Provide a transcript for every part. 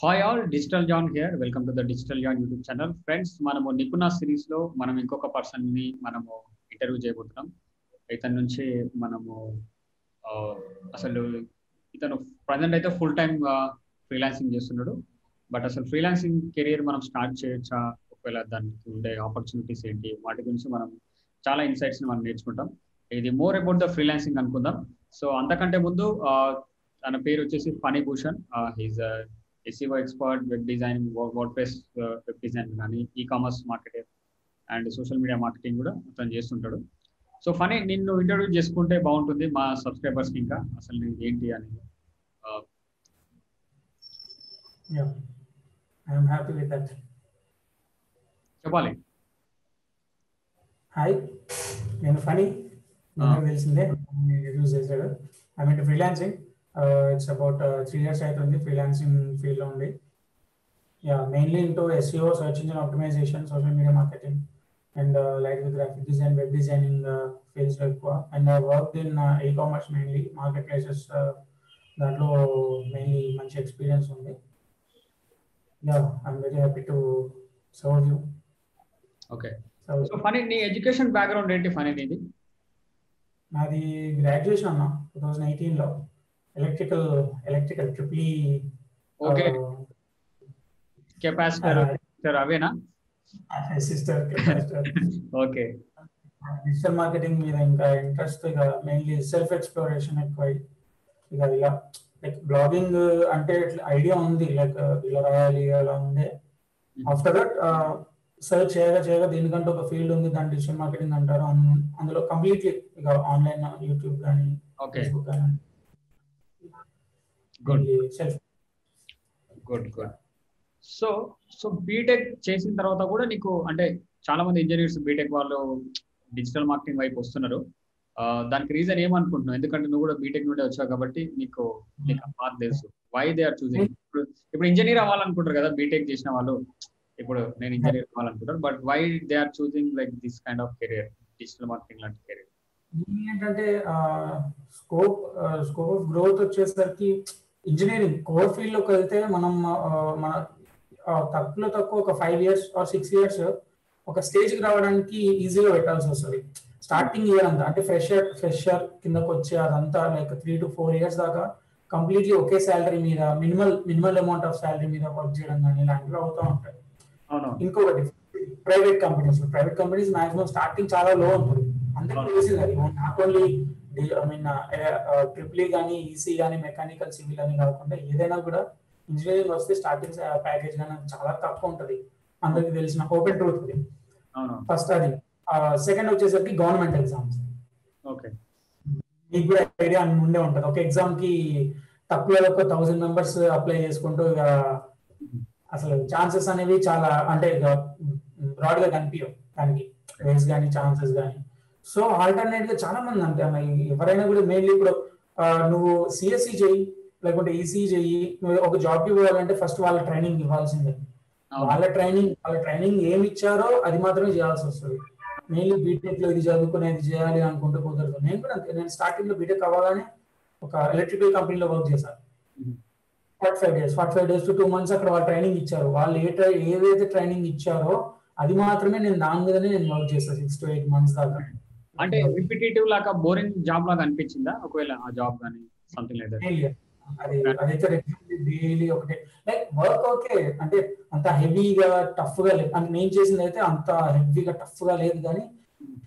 Hi all digital John here welcome to the digital John YouTube channel friends మనము నిపుణ సిరీస్లో మనం ఇంకొక పర్సన్ని మనము ఇంటర్వ్యూ చేయబోతున్నాం. ఇతని నుంచి మనము అసలు ఇతను ప్రజెంట్ అయితే ఫుల్ టైం ఫ్రీలాన్సింగ్ చేస్తున్నాడు. బట్ అసలు ఫ్రీలాన్సింగ్ కెరియర్ మనం స్టార్ట్ చేయొచ్చా? ఒకవేళ దానికి ఉండే ఆపర్చునిటీస్ ఏంటి? వాటి గురించి మనం చాలా ఇన్సైట్స్ని మనం నేర్చుకుంటాం. ఇది మోర్ అబౌట్ ద ఫ్రీలాన్సింగ్ అనుకుందాం. సో అంతకంటే ముందు తన పేరు వచ్చేసి Phani Bhushan he's SEO expert web design WordPress web design కానీ e commerce marketing and social media marketing కూడా అతను చేస్తుంటాడు. సో ఫనీ నిన్ను ఇంట్రొడ్యూస్ చేసుకుంటే బాగుంటుంది మా సబ్స్క్రైబర్స్ ఇంకా. అసలు నీది ఏంటి అనేది with that. చెప్పాలి. హాయ్ నేను ఫనీ Ah. తెలిసిందే. చేశాడు. I mean freelancing it's about three years అవుతుంది ఫ్రీలాన్సింగ్ ఫీల్డ్లో ఉంది yeah mainly into SEO search engine optimization social media marketing and like graphic design web designing fields ఎక్కువ. And work in e commerce mainly marketplaces దాంట్లో mainly మంచి experience ఉంది. Yeah I'm very happy to serve you okay so Phani నీ education background ఏంటి ఫనీ నీది? నాది graduation అన్న two thousand ఎయిటీన్లో. Electrical electrical triple okay capacitor అవేనా? సిస్టర్ ఓకే డిజిటల్ మార్కెటింగ్ మీద ఇంకా ఇంట్రెస్ట్ ఇక మెయిన్లీ సెల్ఫ్ ఎక్స్ప్లోరేషన్ ఎక్కువ ఇక ఇలా లైక్ బ్లాగింగ్ అంటే ఐడియా ఉంది లైక్ ఇలా రాయాలి అలా ఉండే. ఆఫ్టర్ దట్ సర్చ్ చేయగా చేయగా దీనికంటే ఒక ఫీల్డ్ ఉంది దాని డిజిటల్ మార్కెటింగ్ అంటారు. అందులో కంప్లీట్లీ ఇక ఆన్లైన్ యూట్యూబ్ కానీ ఫేస్బుక్ కానీ good self good good so so BTech చేసిన తర్వాత కూడా నీకు అంటే చాలా మంది ఇంజనీర్స్ బీటెక్ వాళ్ళు డిజిటల్ మార్కెటింగ్ వైపు వస్తున్నారు. ఆ, దానికి రీజన్ ఏమనుకుంటున్నావు? ఎందుకంటే నువ్వు కూడా బీటెక్ నుండి వచ్చావు కాబట్టి నీకు నీకు ఆ పాత్ తెలుసు. వై దే ఆర్ చూసింగ్ ఇప్పుడు ఇప్పుడు ఇంజనీర్ అవ్వాలనుకుంటారు కదా బీటెక్ చేసిన వాళ్ళు. ఇప్పుడు నేను engineer అవ్వాలనుకుంటారు. But why they are choosing like this kind of career digital marketing లాంటి కెరియర్ ఏంటంటే స్కోప్ స్కోప్ ఆఫ్ గ్రోత్ వచ్చేసరికి ఇంజనీరింగ్ కోర్ ఫీల్డ్లోకి వెళ్తే మనం మన తక్కువలో తక్కువ ఒక five years or six years ఒక స్టేజ్కి రావడానికి ఈజీగా పెట్టాల్సి వస్తుంది. స్టార్టింగ్ ఇయర్ అంతా అంటే ఫ్రెషర్ ఫ్రెషర్ కిందకి వచ్చే అదంతా like three to four years దాకా కంప్లీట్లీ ఒకే శాలరీ మీద minimal minimal amount of salary మీద వర్క్ చేయడం కానీ ఇలాంటివి అవుతూ ఉంటాయి. అవును. ఇంకొకటి private companies private companies maximum starting చాలా లో ఉంటుంది. అందరికీ తెలిసింది అది. Not only I mean triple కానీ ఈసీ కానీ మెకానికల్ సివిల్ అని కాకుండా ఏదైనా కూడా ఇంజనీరింగ్ వస్తే స్టార్టింగ్ ప్యాకేజ్ కానీ చాలా తక్కువ ఉంటుంది. అందరికి తెలిసిన ఓపెన్ ట్రూత్ ఇది. ఫస్ట్ అది. సెకండ్ వచ్చేసరికి గవర్నమెంట్ ఎగ్జామ్స్ ఓకే. మీకు కూడా ఐడియా ఉండే ఉంటుంది. ఒక ఎగ్జామ్కి తక్కువ ఒక థౌసండ్ మెంబర్స్ అప్లై చేసుకుంటూ ఇక అసలు ఛాన్సెస్ అనేవి చాలా అంటే బ్రాడ్గా కనిపించవు దానికి. రేస్ కానీ ఛాన్సెస్ కానీ సో ఆల్టర్నేట్గా చాలా మంది అంతే అన్న ఎవరైనా కూడా మెయిన్లీ ఇప్పుడు నువ్వు సిఎస్సి చెయ్యి లేకుంటే ఈసీ చెయ్యి నువ్వు ఒక జాబ్కి పోవాలంటే ఫస్ట్ వాళ్ళ ట్రైనింగ్ ఇవ్వాల్సిందే. వాళ్ళ ట్రైనింగ్ వాళ్ళ ట్రైనింగ్ ఏమి ఇచ్చారో అది మాత్రమే చేయాల్సి వస్తుంది మెయిన్లీ బీటెక్లో ఇది చదువుకునేది చేయాలి అనుకుంటే కుదరదు. నేను కూడా అంతే. నేను స్టార్టింగ్లో బీటెక్ అవ్వగానే ఒక ఎలక్ట్రికల్ కంపెనీలో వర్క్ చేశాను. Forty five days forty five days to two months అక్కడ వాళ్ళు ట్రైనింగ్ ఇచ్చారు. వాళ్ళు ఏ ట్రై ఏదైతే ట్రైనింగ్ ఇచ్చారో అది మాత్రమే నేను దాని మీదనే నేను వర్క్ చేస్తాను సిక్స్ టు ఎయిట్ మంత్స్ దాకా. అంటే రిపిటేటివ్ లాగా బోరింగ్ జాబ్ లాగా అనిపించిందా? ఒకవేళ ఆ జాబ్ కానీ సంథింగ్ అదైతే డైలీ ఒకటే. లైక్ వర్క్ ఓకే అంటే అంత హెవీగా టఫ్గా లేదు నేను చేసింది అయితే అంత హెవీగా టఫ్గా లేదు కానీ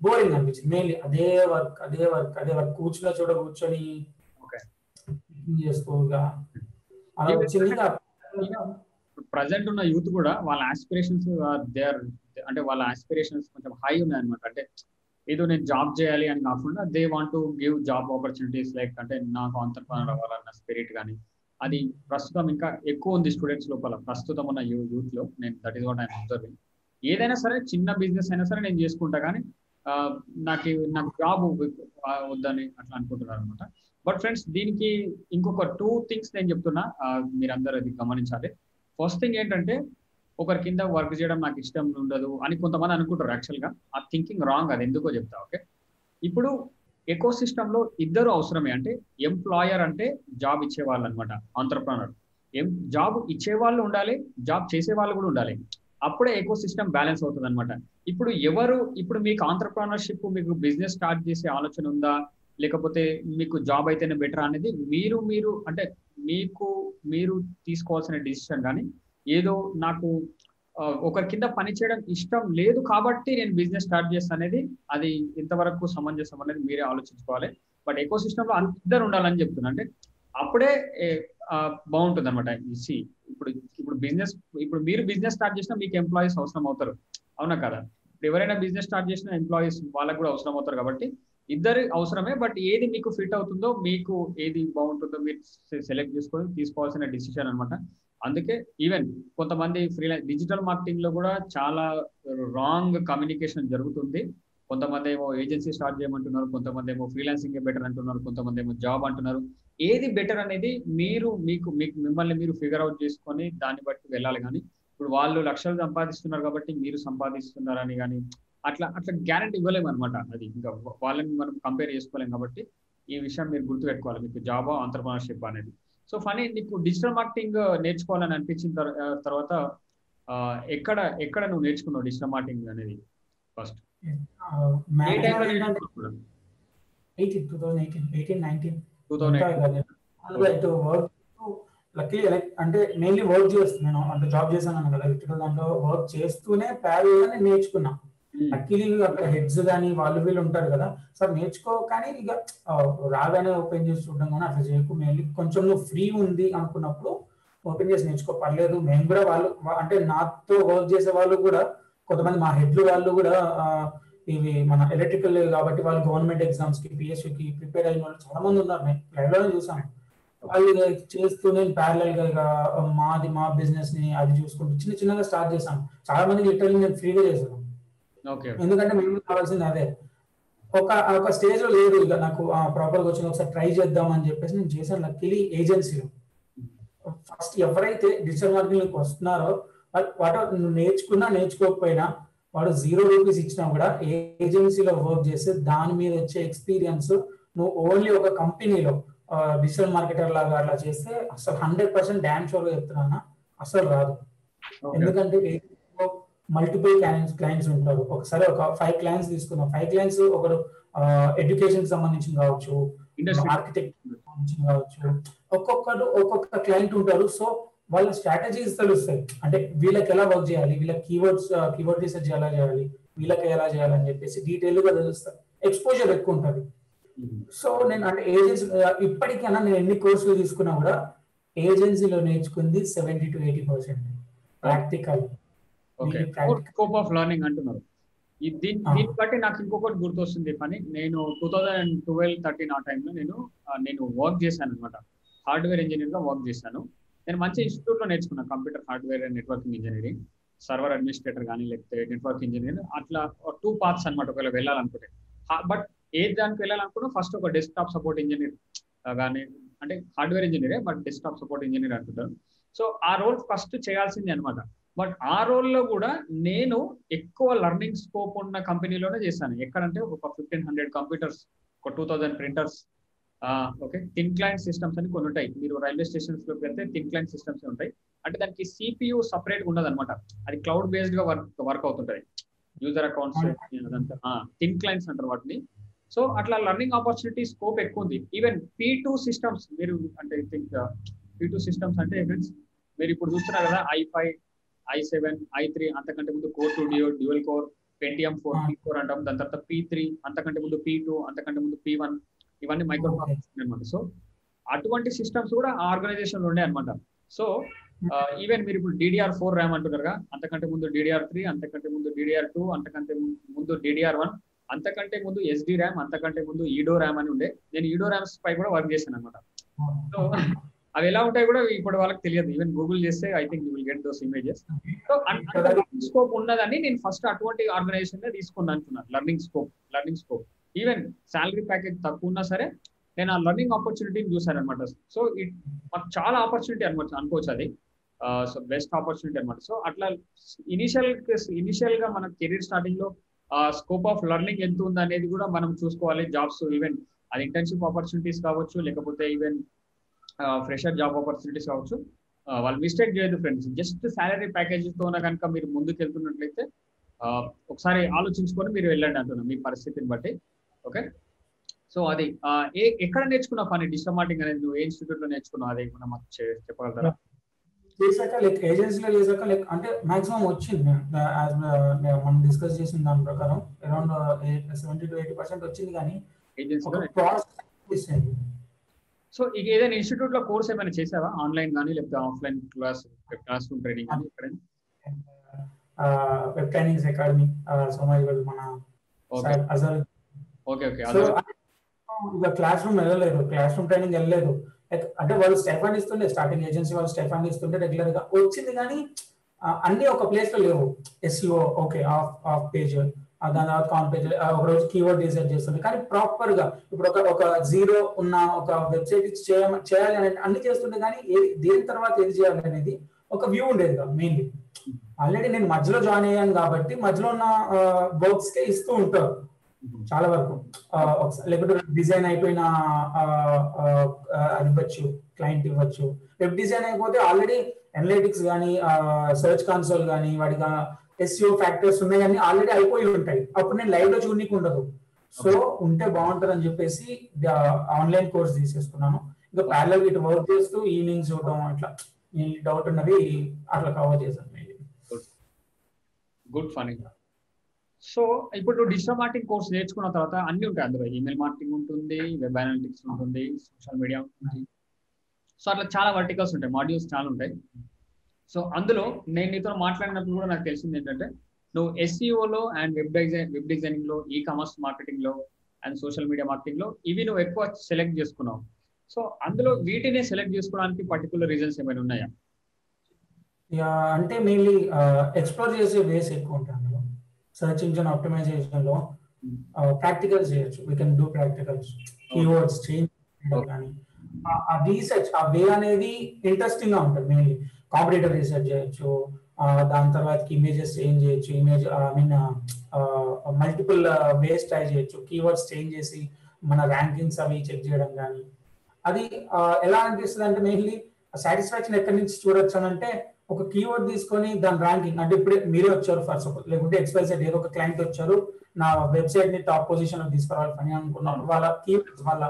బోరింగ్ అనిపించింది. మెయిన్లీ అదే వర్క్ అదే వర్క్ అదే వర్క్ కూర్చున్న చోట కూర్చొని Okay. thinking చేసుకోగా. అలా వచ్చింది ప్రజెంట్ ఉన్న యూత్ కూడా వాళ్ళ ఆస్పిరేషన్స్ దే ఆర్ అంటే వాళ్ళ ఆస్పిరేషన్స్ కొంచెం హై ఉన్నాయి అనమాట అంటే ఏదో నేను జాబ్ చేయాలి అని కాకుండా they want to give job opportunities like అంటే నాకు ఆంటర్ప్రనర్ అవ్వాలన్న స్పిరిట్ కానీ అది ప్రస్తుతం ఇంకా ఎక్కువ ఉంది స్టూడెంట్స్ లోపల. ప్రస్తుతం ఉన్న యూత్లో నేను that is what I'm observing ఏదైనా సరే చిన్న బిజినెస్ అయినా సరే నేను చేసుకుంటా కానీ నాకు నాకు జాబ్ వద్దని అట్లా అనుకుంటున్నారు అనమాట బట్ ఫ్రెండ్స్ దీనికి ఇంకొక టూ థింగ్స్ నేను చెప్తున్నా మీరందరూ అది గమనించాలి. ఫస్ట్ థింగ్ ఏంటంటే ఒకరి కింద వర్క్ చేయడం నాకు ఇష్టం ఉండదు అని కొంతమంది అనుకుంటారు యాక్చువల్గా ఆ థింకింగ్ రాంగ్ అది ఎందుకో చెప్తా ఓకే ఇప్పుడు ఎకో సిస్టంలో ఇద్దరు అవసరమే అంటే ఎంప్లాయర్ అంటే జాబ్ ఇచ్చే వాళ్ళు అనమాట ఆంటర్ప్రనర్ ఏం జాబ్ ఇచ్చే వాళ్ళు ఉండాలి జాబ్ చేసే వాళ్ళు కూడా ఉండాలి. అప్పుడే ఎకో సిస్టమ్ బ్యాలెన్స్ అవుతుంది అనమాట ఇప్పుడు ఎవరు ఇప్పుడు మీకు ఆంటర్ప్రనర్షిప్ మీకు బిజినెస్ స్టార్ట్ చేసే ఆలోచన ఉందా? లేకపోతే మీకు జాబ్ అయితేనే బెటర్ అనేది మీరు మీరు అంటే మీకు మీరు తీసుకోవాల్సిన డిసిషన్ కానీ ఏదో నాకు ఒకరి కింద పని చేయడం ఇష్టం లేదు కాబట్టి నేను బిజినెస్ స్టార్ట్ చేస్తాను అనేది అది ఇంతవరకు సమంజసం అనేది మీరే ఆలోచించుకోవాలి. బట్ ఎకో సిస్టంలో అందరు ఇద్దరు ఉండాలని చెప్తున్నా. అంటే అప్పుడే బాగుంటుంది అనమాట సి ఇప్పుడు ఇప్పుడు బిజినెస్ ఇప్పుడు మీరు బిజినెస్ స్టార్ట్ చేసినా మీకు ఎంప్లాయీస్ అవసరం అవుతారు. అవునా కదా? ఇప్పుడు ఎవరైనా బిజినెస్ స్టార్ట్ చేసిన ఎంప్లాయీస్ వాళ్ళకి కూడా అవసరం అవుతారు కాబట్టి ఇద్దరు అవసరమే బట్ ఏది మీకు ఫిట్ అవుతుందో మీకు ఏది బాగుంటుందో మీరు సెలెక్ట్ చేసుకొని తీసుకోవాల్సిన డిసిషన్ అనమాట అందుకే ఈవెన్ కొంతమంది ఫ్రీలాన్స్ డిజిటల్ మార్కెటింగ్లో కూడా చాలా రాంగ్ కమ్యూనికేషన్ జరుగుతుంది. కొంతమంది ఏమో ఏజెన్సీ స్టార్ట్ చేయమంటున్నారు కొంతమంది ఏమో ఫ్రీలాన్సింగ్ బెటర్ అంటున్నారు కొంతమంది ఏమో జాబ్ అంటున్నారు. ఏది బెటర్ అనేది మీరు మీకు మీకు మిమ్మల్ని మీరు ఫిగర్ అవుట్ చేసుకొని దాన్ని బట్టి వెళ్ళాలి కానీ ఇప్పుడు వాళ్ళు లక్షలు సంపాదిస్తున్నారు కాబట్టి మీరు సంపాదిస్తున్నారని కానీ అట్లా అట్లా గ్యారంటీ ఇవ్వలేము అనమాట అది ఇంకా వాళ్ళని మనం కంపేర్ చేసుకోలేం కాబట్టి ఈ విషయం మీరు గుర్తుపెట్టుకోవాలి. మీకు జాబ్ ఆంటర్ప్రినర్షిప్ అనేది. సో ఫనీ నీకు డిజిటల్ మార్కెటింగ్ నేర్చుకోవాలని అనిపించిన తర్వాత ఎక్కడ ఎక్కడ నువ్వు నేర్చుకున్నావు డిజిటల్ మార్కెటింగ్ అనేది ఫస్ట్? లక్కీ అంటే మెయిన్లీ వర్క్ చేస్తున్నాను అంటే జాబ్ చేశాను కదా ఎలక్ట్రికల్ దాంట్లో వర్క్ చేస్తూనే ప్యారల్ నేను నేర్చుకున్నా. లక్కీలీ అక్కడ హెడ్స్ కానీ వాళ్ళు వీళ్ళు ఉంటారు కదా. సార్ నేర్చుకో కానీ ఇక రాగానే ఓపెన్ చేసి చూడడం కానీ అట్లా చేయకు. మేము కొంచెం నువ్వు ఫ్రీ ఉంది అనుకున్నప్పుడు ఓపెన్ చేసి నేర్చుకో. పర్లేదు మేము కూడా వాళ్ళు అంటే నాతో వర్క్ చేసే వాళ్ళు కూడా కొంతమంది మా హెడ్లు వాళ్ళు కూడా ఇవి మన ఎలక్ట్రికల్ కాబట్టి వాళ్ళు గవర్నమెంట్ ఎగ్జామ్స్కి పిఎస్సికి ప్రిపేర్ అయిన వాళ్ళు చాలా మంది ఉన్నారు. నేను లైవ్లోనే చూసాను వాళ్ళు చేస్తూ నేను ప్యారలల్గా మాది మా బిజినెస్ని అది చూసుకుంటూ చిన్న చిన్నగా స్టార్ట్ చేశాను. చాలా మంది లిటరల్ నేను ఫ్రీగా చేశాను ఎందుకంటే మేము కావాల్సింది అదే. ఒక ఒక స్టేజ్లో లేదు ఇక నాకు ప్రాపర్గా వచ్చింది ఒకసారి ట్రై చేద్దాం అని చెప్పేసి నేను చేశాను. లక్కీలీ ఏజెన్సీలో ఫస్ట్ ఎవరైతే డిజిటల్ మార్కెటింగ్ వస్తున్నారో వాట నువ్వు నేర్చుకున్నా నేర్చుకోకపోయినా వాడు జీరో రూపీస్ ఇచ్చినా కూడా ఏజెన్సీలో వర్క్ చేస్తే దాని మీద వచ్చే ఎక్స్పీరియన్స్ నువ్వు ఓన్లీ ఒక కంపెనీలో డిజిటల్ మార్కెటర్ లాగా అట్లా చేస్తే అసలు హండ్రెడ్ పర్సెంట్ డ్యామ్ షోర్ చెప్తున్నా అసలు రాదు. ఎందుకంటే మల్టిపుల్ క్లయింట్స్ క్లయింట్స్ ఉంటారు. ఒకసారి ఒక ఫైవ్ క్లయింట్స్ తీసుకున్నాం ఫైవ్ క్లయింట్స్ ఒకరు ఎడ్యుకేషన్ సంబంధించి కావచ్చు ఆర్కిటెక్ట్ సంబంధించి కావచ్చు ఒక్కొక్కరు ఒక్కొక్క క్లయింట్ ఉంటారు. సో వాళ్ళ స్ట్రాటజీస్ తెలుస్తాయి. అంటే వీళ్ళకి ఎలా వర్క్ చేయాలి? వీళ్ళ కీవర్డ్స్ కీవర్డ్ రీసెర్చ్ ఎలా చేయాలి? వీళ్ళకి ఎలా చేయాలని చెప్పేసి డీటెయిల్గా తెలుస్తాయి. ఎక్స్పోజర్ ఎక్కువ ఉంటుంది. సో నేను అంటే ఏజెన్సీ ఇప్పటికైనా నేను ఎన్ని కోర్సులు తీసుకున్నా కూడా ఏజెన్సీలో నేర్చుకుంది seventy to eighty percent practical scope of learning అంటున్నారు. దీన్ని దీన్ని బట్టి నాకు ఇంకొకటి గుర్తొస్తుంది పని. నేను టూ థౌజండ్ ట్వెల్వ్ థర్టీన్ ఆ టైంలో నేను నేను వర్క్ చేశాను అనమాట హార్డ్వేర్ ఇంజనీర్గా వర్క్ చేశాను. నేను మంచి ఇన్స్టిట్యూట్లో నేర్చుకున్నాను computer hardware and networking engineering server administrator కానీ లేకపోతే నెట్వర్క్ ఇంజనీర్ అట్లా టూ పార్ట్స్ అనమాట ఒకవేళ వెళ్ళాలనుకుంటే. బట్ ఏ దానికి వెళ్ళాలనుకున్నా ఫస్ట్ ఒక డెస్క్టాప్ సపోర్ట్ ఇంజనీర్ కానీ అంటే హార్డ్వేర్ ఇంజనీరే బట్ డెస్క్టాప్ సపోర్ట్ ఇంజనీర్ అంటుంటారు. సో ఆ రోల్ ఫస్ట్ చేయాల్సింది అనమాట బట్ ఆ రోల్లో కూడా నేను ఎక్కువ లర్నింగ్ స్కోప్ ఉన్న కంపెనీలోనే చేశాను. ఎక్కడంటే ఒక ఫిఫ్టీన్ హండ్రెడ్ కంప్యూటర్స్ ఒక two thousand printers okay thin client systems అని కొన్ని ఉంటాయి. మీరు రైల్వే స్టేషన్స్లోకి వెళ్తే థిన్ క్లైంట్ సిస్టమ్స్ ఉంటాయి. అంటే దానికి సిపియు సపరేట్ ఉండదు అనమాట అది క్లౌడ్ బేస్డ్గా వర్క్ వర్క్ అవుతుంటది. యూజర్ అకౌంట్స్ థిన్ క్లైంట్స్ అంటారు వాటిని. సో అట్లా లర్నింగ్ ఆపర్చునిటీ స్కోప్ ఎక్కువ ఉంది. ఈవెన్ పీ టూ సిస్టమ్స్ మీరు అంటే థింక్ పీ టూ సిస్టమ్స్ అంటే ఫ్రెండ్స్ మీరు ఇప్పుడు చూస్తున్నారు కదా i five i seven i three అంతకంటే ముందు core two duo dual core Pentium four P four అంటాం. దాని తర్వాత పీ త్రీ అంతకంటే ముందు పీ టూ అంతకంటే ముందు పీ వన్ ఇవన్నీ మైక్రో అనమాట సో అటువంటి సిస్టమ్స్ కూడా ఆ ఆర్గనైజేషన్ ఉండే అనమాట సో ఈవెన్ మీరు ఇప్పుడు డిడిఆర్ ఫోర్ ర్యామ్ అంటున్నారుగా అంతకంటే ముందు డిడిఆర్ త్రీ అంతకంటే ముందు డిడిఆర్ టూ అంతకంటే ముందు డిడిఆర్ వన్ అంతకంటే ముందు ఎస్డి ర్యామ్ అంతకంటే ముందు ఈడో ర్యామ్ అని ఉండే. నేను ఈడో ర్యామ్స్ పై కూడా వర్క్ చేశాను అనమాట సో అవి ఎలా ఉంటాయి కూడా ఇప్పుడు వాళ్ళకి తెలియదు. ఈవెన్ గూగుల్ చేస్తే I think you will get those images so scope ఉన్నదని నేను ఫస్ట్ అటువంటి ఆర్గనైజేషన్ తీసుకున్నాను అనుకున్నాను learning scope learning scope even salary package తక్కువ ఉన్నా సరే నేను ఆ లర్నింగ్ ఆపర్చునిటీని చూసాను అనమాట సో ఇట్ మాకు చాలా ఆపర్చునిటీ అనమాట అనుకోవచ్చు అది. సో బెస్ట్ ఆపర్చునిటీ అనమాట సో అట్లా ఇనిషియల్ ఇనిషియల్గా మన కెరీర్ స్టార్టింగ్లో స్కోప్ ఆఫ్ లెర్నింగ్ ఎంత ఉంది అనేది కూడా మనం చూసుకోవాలి. జాబ్స్ ఈవెన్ అది ఇంటర్న్షిప్ ఆపర్చునిటీస్ కావచ్చు లేకపోతే ఈవెన్ ఫ్రెషర్ జాబ్ ఆపర్చునిటీస్ కావచ్చు. వాళ్ళు మిస్టేక్ చేయదు ఫ్రెండ్స్ జస్ట్ శాలరీ ప్యాకేజీతో కనుక మీరు ముందుకు వెళ్తున్నట్లయితే ఒకసారి ఆలోచించుకొని మీరు వెళ్ళండి అంటున్నాను మీ పరిస్థితిని బట్టి. ఓకే సో అది ఏ ఎక్కడ నేర్చుకున్నావు పని? డిజిటల్ మార్కెటింగ్ అనేది నువ్వు ఏ ఇన్స్టిట్యూట్లో నేర్చుకున్నావు? అది మనం మాకు చెప్పగలుగుతారా? చేశాక లైక్ ఏజెన్సీలో చేశాక లైక్ అంటే మాక్సిమం వచ్చింది. మనం డిస్కస్ చేసిన దాని ప్రకారం around seventy to eighty percent వచ్చింది కానీ ప్రాసెస్ సో ఇక ఏదైనా ఇన్స్టిట్యూట్లో కోర్స్ ఏమైనా చేసావా? ఆన్లైన్ కానీ లేకపోతే offline class classroom training కానీ ఎక్కడైనా వెబ్ ట్రైనింగ్స్ అకాడమీ సమాజ్ మన అజర్. ఓకే ఓకే ఇక క్లాస్ రూమ్ వెళ్ళలేదు క్లాస్ రూమ్ ట్రైనింగ్ వెళ్ళలేదు అంటే వాళ్ళు స్టెఫాన్ ఇస్తుండే స్టార్టింగ్ ఏజెన్సీ వాళ్ళు స్టెఫాన్ ఇస్తుంటే రెగ్యులర్గా. వచ్చింది కానీ అన్ని ఒక ప్లేస్లో లేవు. SEO okay off off page దాని తర్వాత కాన్ ఒక రోజు కీవర్డ్ డిసైడ్ చేస్తుండే కానీ ప్రాపర్గా ఇప్పుడు ఒక ఒక జీరో ఉన్న ఒక వెబ్సైట్ చేయాలి అని అన్ని చేస్తుండే కానీ ఏది దేని తర్వాత ఏది చేయాలి అనేది ఒక వ్యూ ఉండేది కదా మెయిన్లీ ఆల్రెడీ నేను మధ్యలో జాయిన్ అయ్యాను కాబట్టి మధ్యలో ఉన్న వర్క్స్ కే ఇస్తూ ఉంటారు చాలా వరకు. లేకపోతే డిజైన్ అయిపోయిన అది ఇవ్వచ్చు క్లయింట్ ఇవ్వచ్చు. వెబ్ డిజైన్ అయిపోతే ఆల్రెడీ అనలిటిక్స్ కానీ సర్చ్ కన్సోల్ కానీ వాడికి ఎస్ఈఓ ఫ్యాక్టర్స్ ఉన్నాయి కానీ ఆల్రెడీ అయిపోయి ఉంటాయి. అప్పుడు నేను లైవ్లో చూడనీకి ఉండదు. సో ఉంటే బాగుంటుంది అని చెప్పేసి ఆన్లైన్ కోర్స్ తీసేసుకున్నాను. ఇంకా ప్యారల్ ఇటు వర్క్ చేస్తూ ఈవినింగ్ చూడడం అట్లా డౌట్ ఉన్నవి అట్లా కవర్ చేశాను గుడ్ ఫనీ సో ఇప్పుడు డిజిటల్ మార్కెటింగ్ కోర్స్ నేర్చుకున్న తర్వాత అన్ని ఉంటాయి అందులో. ఈమెయిల్ మార్కెటింగ్ ఉంటుంది వెబ్ అనలిటిక్స్ ఉంటుంది సోషల్ మీడియా ఉంటుంది. సో అట్లా చాలా వర్టికల్స్ ఉంటాయి. మాడ్యూల్స్ చాలా ఉంటాయి. సో అందులో నేను నీతో మాట్లాడినప్పుడు కూడా నాకు తెలిసింది ఏంటంటే నువ్వు ఎస్ఈఓలో అండ్ వెబ్ డిజైన్ వెబ్ డిజైనింగ్లో ఈ కామర్స్ మార్కెటింగ్లో అండ్ సోషల్ మీడియా మార్కెటింగ్లో ఇవి నువ్వు ఎక్కువ సెలెక్ట్ చేసుకున్నావు. సో అందులో వీటినే సెలెక్ట్ చేసుకోవడానికి పర్టికులర్ రీజన్స్ ఏమైనా ఉన్నాయా? అంటే మెయిన్లీ ఎక్స్ప్లోర్ చేసే వేస్ ఎక్కువ ఉంటాయి అందులో. సర్చ్ ఇంజిన్ ఆప్టిమైజేషన్లో ప్రాక్టికల్స్ చేయొచ్చు. We can do practicals keywords change కానీ. ఆ రీసెర్చ్ ఆ వే అనేది ఇంట్రెస్టింగ్గా ఉంటుంది మెయిన్లీ కాంపిటేటివ్ రీసెర్చ్ చేయొచ్చు దాని తర్వాత ఇమేజెస్ చేంజ్ చేయొచ్చు image I mean multiple ways try చేయొచ్చు కీవర్డ్స్ చేంజ్ చేసి మన ర్యాంకింగ్స్ అవి చెక్ చేయడం కానీ అది ఎలా అనిపిస్తుంది అంటే మెయిన్లీ సాటిస్ఫాక్షన్ ఎక్కడి నుంచి చూడొచ్చు అని అంటే ఒక కీవర్డ్ తీసుకొని దాని ర్యాంకింగ్ అంటే ఇప్పుడు మీరే వచ్చారు ఫర్ సపోజ్ లేకుంటే ఎక్స్పైజెడ్ ఏదో ఒక క్లయింట్ వచ్చారు నా వెబ్సైట్ని టాప్ పొజిషన్లో తీసుకురావాలి పని అనుకున్నాను వాళ్ళ కీవర్డ్స్ వాళ్ళ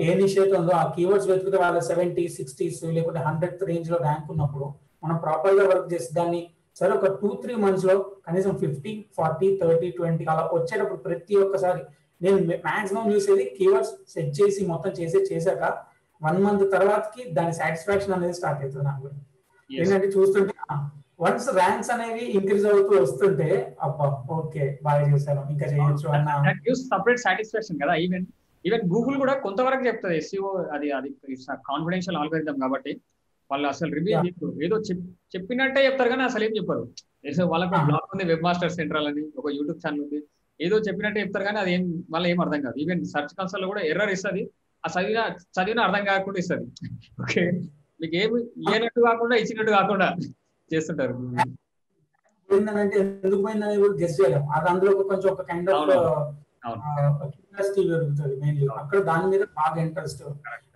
ఏ నిషేధ ఉందో ఆ కీవర్డ్స్ వెతికితే వాళ్ళ సెవెంటీ సిక్స్టీస్ లేకుంటే హండ్రెడ్ రేంజ్లో ర్యాంక్ ఉన్నప్పుడు మనం ప్రాపర్గా వర్క్ చేసి దాన్ని సరే ఒక టూ త్రీ మంత్స్లో కనీసం ఫిఫ్టీ ఫార్టీ థర్టీ ట్వంటీ అలా వచ్చేటప్పుడు ప్రతి ఒక్కసారి నేను మాక్సిమం చూసేది కీవర్డ్స్ సెట్ చేసి మొత్తం చేసి చేశాక వన్ మంత్ తర్వాతకి దాని సాటిస్ఫాక్షన్ అనేది స్టార్ట్ అవుతుంది నాకు. ఏంటంటే చూస్తుంటే వన్స్ ర్యాంక్స్ అనేవి ఇంక్రీజ్ అవుతూ వస్తుంటే అబ్బా ఓకే బాగా చేశాను ఇంకా చేయొచ్చు అన్న. సపరేట్ సాటిస్ఫాక్షన్ కదా ఈవెన్ ఈవెన్ గూగుల్ కూడా కొంతవరకు చెప్తుంది ఎస్సీఓ అది అది కాన్ఫిడెన్షియల్ ఆల్గరిథం కాబట్టి వాళ్ళు అసలు రివ్యూ చెప్పరు ఏదో చెప్పినట్టే చెప్తారు కానీ అసలు ఏం చెప్పరు. వాళ్ళకి బ్లాగ్ ఉంది వెబ్ మాస్టర్ సెంట్రల్ అని ఒక యూట్యూబ్ ఛానల్ ఉంది. ఏదో చెప్పినట్టే చెప్తారు కానీ అది ఏం మళ్ళీ ఏం అర్థం కాదు. ఈవెన్ సర్చ్ కన్సల్లో కూడా ఎర్రర్ ఇస్తుంది. ఆ చదివిన చదివిన అర్థం కాకుండా ఇస్తుంది. ఓకే మీకు ఏమి ఇయ్యనట్టు కాకుండా ఇచ్చినట్టు కాకుండా చేస్తుంటారు. ఎందుకు పోయిందని కూడా గెస్ట్ చేయలేము అది అందులో కొంచెం ఒక కైండ్ ఆఫ్ క్యూరియాసిటీ పెరుగుతుంది మెయిన్లీ అక్కడ దాని మీద బాగా ఇంట్రెస్ట్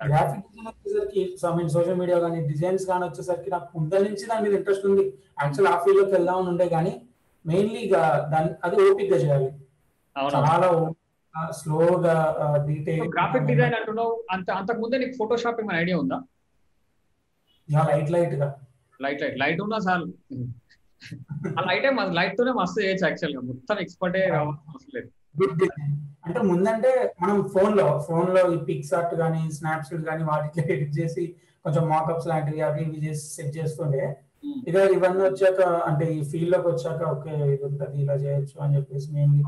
గ్రాఫిక్ డిజైన్ వచ్చేసరికి మీన్ సోషల్ మీడియా కానీ డిజైన్స్ కానీ వచ్చేసరికి నాకు ముందర నుంచి దాని మీద ఇంట్రెస్ట్ ఉంది. యాక్చువల్ ఆ ఫీల్డ్లోకి వెళ్దామని ఉండే కానీ మెయిన్లీ దాని అది ఓపిక్గా చేయాలి. చాలా స్లోగా డీటెయిల్ గ్రాఫిక్ డిజైన్ అంటున్నావు అంత అంతకు ముందే నీకు ఫోటోషాప్ ఏమైనా ఐడియా ఉందా? లైట్ లైట్గా. లైట్ లైట్ లైట్ ఉన్నా చాలు. ఆ లైట్ లైట్ తోనే మస్తు చేయొచ్చు యాక్చువల్గా. మొత్తం ఎక్స్పర్టే రావాల్సిన అవసరం లేదు. అంటే ముందంటే మనం ఫోన్లో ఫోన్లో ఈ పిక్స్ ఆర్ట్ కానీ స్నాప్షాట్ కానీ వాటికి ఎడిట్ చేసి కొంచెం మాకప్స్ లాంటివి అవి ఇవి చేసి సెట్ చేస్తుండే ఇక ఇవన్నీ వచ్చాక అంటే ఈ ఫీల్డ్లోకి వచ్చాక ఓకే ఇది ఉంటుంది ఇలా చేయొచ్చు అని చెప్పేసి మెయిన్లీ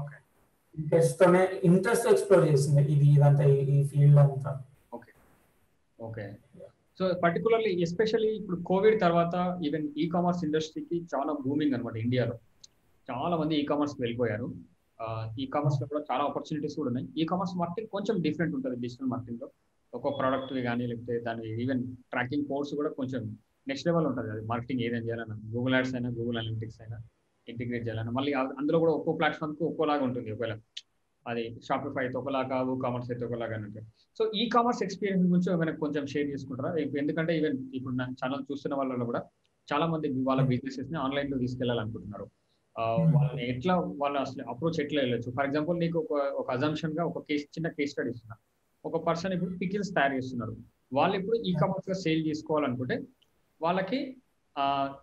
ఇంట్రెస్ట్ తోనే ఇంట్రెస్ట్ ఎక్స్ప్లోర్ చేసింది. ఇది ఇదంతా ఈ ఫీల్డ్ అంతా. Okay okay so particularly especially ఇప్పుడు కోవిడ్ తర్వాత ఈవెన్ ఈ కామర్స్ ఇండస్ట్రీకి చాలా బూమింగ్ అనమాట ఇండియాలో. చాలా మంది ఈ కామర్స్ వెళ్ళిపోయారు. ఈ కామర్స్లో కూడా చాలా ఆపర్చునిటీస్ కూడా ఉన్నాయి. ఈ కామర్స్ మార్కెటింగ్ కొంచెం డిఫరెంట్ ఉంటుంది డిజిటల్ మార్కెటింగ్లో. ఒక్కో ప్రోడక్ట్ కానీ లేకపోతే దాని ఈవెన్ ట్రాకింగ్ కోర్స్ కూడా కొంచెం నెక్స్ట్ లెవెల్ ఉంటుంది అది. మార్కెటింగ్ ఏదైనా చేయాలన్నా గూగుల్ యాడ్స్ అయినా గూగుల్ అనలిటిక్స్ అయినా ఇంటిగ్రేట్ చేయాలన్నా మళ్ళీ అందులో కూడా ఒక్కో ప్లాట్ఫామ్కి ఒక్కోలాగా ఉంటుంది. ఒకవేళ అది షాపిఫై అయితే ఒకలాగా ఊ కామర్స్ అయితే ఒకలాగా అంటే సో ఈ కామర్స్ ఎక్స్పీరియన్స్ గురించి ఏమైనా కొంచెం షేర్ చేసుకుంటారా? ఎందుకంటే ఈవెన్ ఇప్పుడు నా ఛానల్ చూస్తున్న వాళ్ళలో కూడా చాలా మంది వాళ్ళ బిజినెసెస్ని ఆన్లైన్లో తీసుకెళ్ళాలనుకుంటున్నారు వాళ్ళని ఎట్లా వాళ్ళ అసలు అప్రోచ్ ఎట్లా వెళ్ళొచ్చు? ఫర్ ఎగ్జాంపుల్ నీకు ఒక ఒక అజంప్షన్గా ఒక కేస్ చిన్న కేస్ స్టడీ ఇస్తున్నా. ఒక పర్సన్ ఇప్పుడు పికిల్స్ తయారు చేస్తున్నారు వాళ్ళు ఇప్పుడు ఈ కామర్స్గా సేల్ చేసుకోవాలనుకుంటే వాళ్ళకి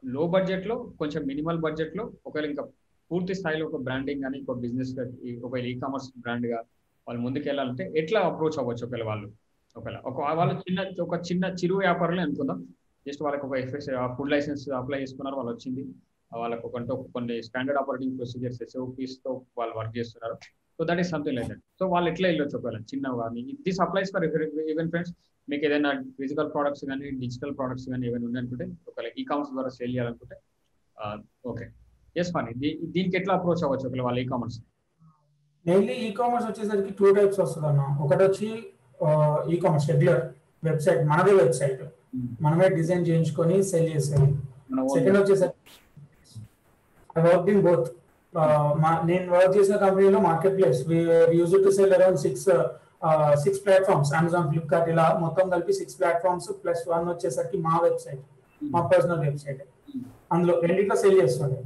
లో బడ్జెట్లో కొంచెం మినిమల్ బడ్జెట్లో ఒకవేళ ఇంకా పూర్తి స్థాయిలో ఒక బ్రాండింగ్ కానీ ఒక బిజినెస్ ఒకవేళ ఈ కామర్స్ బ్రాండ్గా వాళ్ళు ముందుకెళ్ళాలంటే ఎట్లా అప్రోచ్ అవ్వచ్చు ఒకవేళ వాళ్ళు? ఒకవేళ ఒక వాళ్ళు చిన్న ఒక చిన్న చిరు వ్యాపారులే అనుకుందాం. జస్ట్ వాళ్ళకి ఒక ఫుడ్ లైసెన్స్ అప్లై చేసుకున్నారు వాళ్ళు వచ్చింది. వాళ్ళకు ఒక కొన్ని స్టాండర్డ్ ఆపరేటింగ్ ప్రొసీజర్స్ ఎస్ఓపీస్తో వాళ్ళు వర్క్ చేస్తున్నారు. So that is something like that so వాళ్ళు ఎట్లా వెళ్ళొచ్చు ఒకవేళ? చిన్న కానీ this applies for even friends మీకు ఏదైనా ఫిజికల్ ప్రోడక్ట్స్ కానీ డిజిటల్ ప్రోడక్ట్స్ కానీ ఏమైనా ఉన్నాయనుకుంటే ఒకవేళ ఈ కామర్స్ ద్వారా సేల్ చేయాలనుకుంటే ఓకే ఎస్ ఫనీ దీనికి ఎట్లా అప్రోచ్ అవ్వచ్చు ఒకవేళ వాళ్ళ e commerce mainly e commerce వచ్చేసరికి టూ టైప్స్ వస్తుంది అన్న ఒకటి వచ్చి ఈ కామర్స్ రెగ్యులర్ వెబ్సైట్ మనదే వెబ్సైట్ మనమే డిజైన్ చేయించుకొని సెల్ చేసేది. సెకండ్ వచ్చేసరికి వర్క్ ఇన్ బోత్ నేను వర్క్ చేసిన కంపెనీలో marketplace use to sell around six six platforms Amazon Flipkart ఇలా మొత్తం కలిపి సిక్స్ ప్లాట్ఫామ్స్ ప్లస్ వన్ వచ్చేసరికి మా వెబ్సైట్ మా పర్సనల్ వెబ్సైట్ అందులో రెండిట్లో సేల్ చేస్తుండే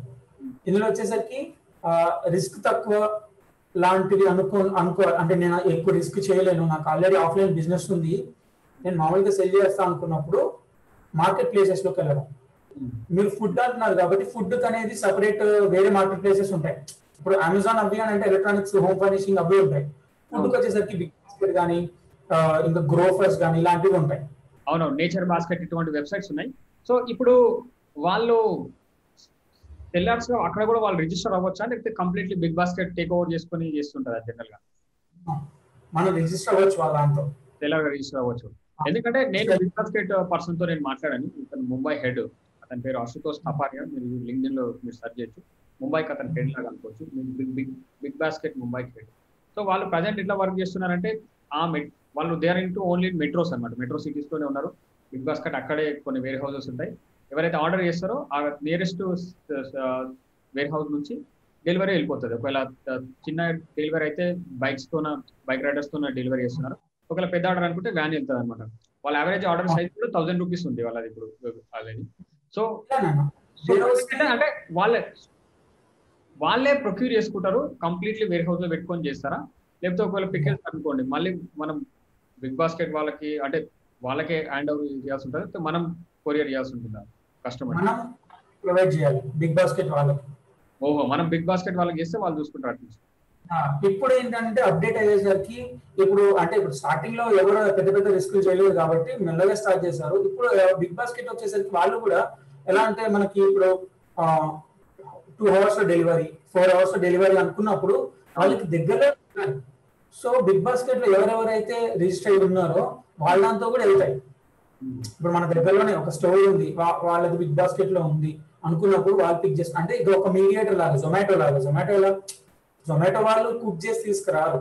ఇందులో వచ్చేసరికి రిస్క్ తక్కువ లాంటిది అనుకో అనుకో అంటే నేను ఎక్కువ రిస్క్ చేయలేను. నాకు ఆల్రెడీ ఆఫ్లైన్ బిజినెస్ ఉంది. నేను మామూలుగా సెల్ చేస్తా అనుకున్నప్పుడు మార్కెట్ ప్లేసెస్లోకి వెళ్ళడం. మీరు ఫుడ్ అంటున్నారు కాబట్టి ఫుడ్ అనేది సపరేట్ వేరే మార్కెట్ ప్లేసెస్ ఉంటాయి. ఇప్పుడు అమెజాన్ అవి అంటే ఎలక్ట్రానిక్స్ హోమ్ ఫర్నిషింగ్ అవి ఉంటాయి. ఫుడ్ వచ్చేసరికి బిగ్ బాస్కెట్ కానీ ఇంకా గ్రోఫర్స్ కానీ ఇలాంటివి ఉంటాయి. అవును నేచర్ బాస్కెట్ ఇటువంటి వెబ్సైట్స్ ఉన్నాయి. సో ఇప్పుడు వాళ్ళు సెల్లర్స్ అక్కడ కూడా వాళ్ళు రిజిస్టర్ అవ్వచ్చా? లేకపోతే completely Big Basket take over చేసుకుని చేస్తుంటారు జనరల్గా? మనం రిజిస్టర్ అవ్వచ్చు వాళ్ళ దాంతో. సెల్లర్ రిజిస్టర్ అవ్వచ్చు. ఎందుకంటే నేను బిగ్ బాస్కెట్ పర్సన్తో నేను మాట్లాడాను ఇతను ముంబై హెడ్ అతని పేరు అశుతోష్ తపారియా మీరు లింక్డిన్లో మీరు సెర్చ్ చేయొచ్చు. ముంబైకి అతని హెడ్ లాగా అనుకోవచ్చు. బిగ్ బిగ్ బిగ్ బాస్కెట్ ముంబైకి హెడ్ సో వాళ్ళు ప్రజెంట్ ఎట్లా వర్క్ చేస్తున్నారంటే ఆ వాళ్ళు there in to only metros అనమాట మెట్రో సిటీస్లోనే ఉన్నారు. బిగ్ బాస్కెట్ అక్కడే కొన్ని వేర్ హౌసెస్ ఉంటాయి. ఎవరైతే ఆర్డర్ చేస్తారో ఆ నియరెస్ట్ వేర్ హౌస్ నుంచి డెలివరీ వెళ్ళిపోతుంది. ఒకవేళ చిన్న డెలివరీ అయితే బైక్స్ తోన బైక్ రైడర్స్ తోన డెలివరీ చేస్తున్నారు. ఒకవేళ పెద్ద ఆర్డర్ అనుకుంటే వ్యాన్ వెళ్తుంది అనమాట వాళ్ళ యావరేజ్ ఆర్డర్ సైజ్ కూడా థౌసండ్ రూపీస్ ఉంది వాళ్ళది ఇప్పుడు అది సో అంటే వాళ్ళే వాళ్ళే ప్రొక్యూర్ చేసుకుంటారు కంప్లీట్లీ వేర్ హౌస్లో పెట్టుకొని చేస్తారా? లేకపోతే ఒకవేళ పికెల్స్ అనుకోండి మళ్ళీ మనం బిగ్ బాస్కెట్ వాళ్ళకి అంటే వాళ్ళకే హ్యాండ్ ఓవర్ చేయాల్సి ఉంటుంది? మనం కొరియర్ చేయాల్సి ఉంటుందా కస్టమర్ ప్రొవైడ్ చేయాలి బిగ్ బాస్కెట్ వాళ్ళకి. ఓహో మనం బిగ్ బాస్కెట్ వాళ్ళకి చేస్తే వాళ్ళు చూసుకుంటారు అట్లీస్ట్ ఇప్పుడు ఏంటంటే అప్డేట్ అయ్యేసరికి ఇప్పుడు అంటే ఇప్పుడు స్టార్టింగ్లో ఎవరు పెద్ద పెద్ద రిస్కులు చేయలేదు కాబట్టి మెల్లగా స్టార్ట్ చేశారు. ఇప్పుడు బిగ్ బాస్కెట్ వచ్చేసరికి వాళ్ళు కూడా ఎలా అంటే మనకి ఇప్పుడు two hours delivery four hours delivery అనుకున్నప్పుడు వాళ్ళకి దగ్గరలో సో బిగ్ బాస్కెట్లో ఎవరెవరైతే రిజిస్టర్ అయి ఉన్నారో వాళ్ళంతా కూడా వెళ్తాయి. ఇప్పుడు మన దగ్గరలోనే ఒక స్టోర్ ఉంది వాళ్ళది బిగ్ బాస్కెట్లో ఉంది అనుకున్నప్పుడు వాళ్ళు పిక్ చేస్తారు అంటే ఇది ఒక మీడియేటర్ లాగా జొమాటో లాగా జొమాటో లాగా జొమాటో వాళ్ళు కుక్ చేసి తీసుకురారు.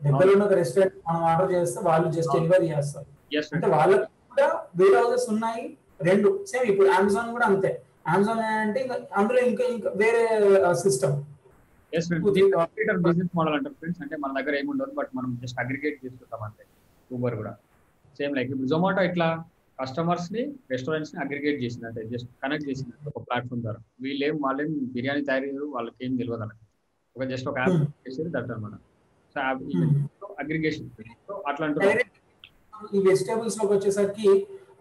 దగ్గర ఉన్న రెస్టారెంట్ మనం ఆర్డర్ చేస్తే వాళ్ళు జస్ట్ డెలివరీ చేస్తారు. అంటే వాళ్ళకి కూడా వేరే హౌసెస్ ఉన్నాయి రెండు. సేమ్ ఇప్పుడు అమెజాన్ కూడా అంతే. అమెజాన్ అంటే అందులో ఇంకా ఇంకా వేరే సిస్టమ్ బిజినెస్ మోడల్ అంటారు ఫ్రెండ్స్ అంటే మన దగ్గర ఏముండదు బట్ మనం జస్ట్ అగ్రిగేట్ చేసుకుంటాం అంతే. ఊబర్ కూడా. సేమ్ లైక్ ఇప్పుడు జొమాటో ఇట్లా కస్టమర్స్ని రెస్టారెంట్స్ని అగ్రిగేట్ చేసింది. అంటే జస్ట్ కనెక్ట్ చేసింది ఒక ప్లాట్ఫామ్ ద్వారా. వీళ్ళేం వాళ్ళేం బిర్యానీ తయారు చేయరు వాళ్ళకి ఏం తెలియదు ఒక జస్ట్ ఒక యాప్ చేసేది దట్ అనమాట. So aggregation. సో అట్లా ఈ వెజిటేబుల్స్లోకి వచ్చేసరికి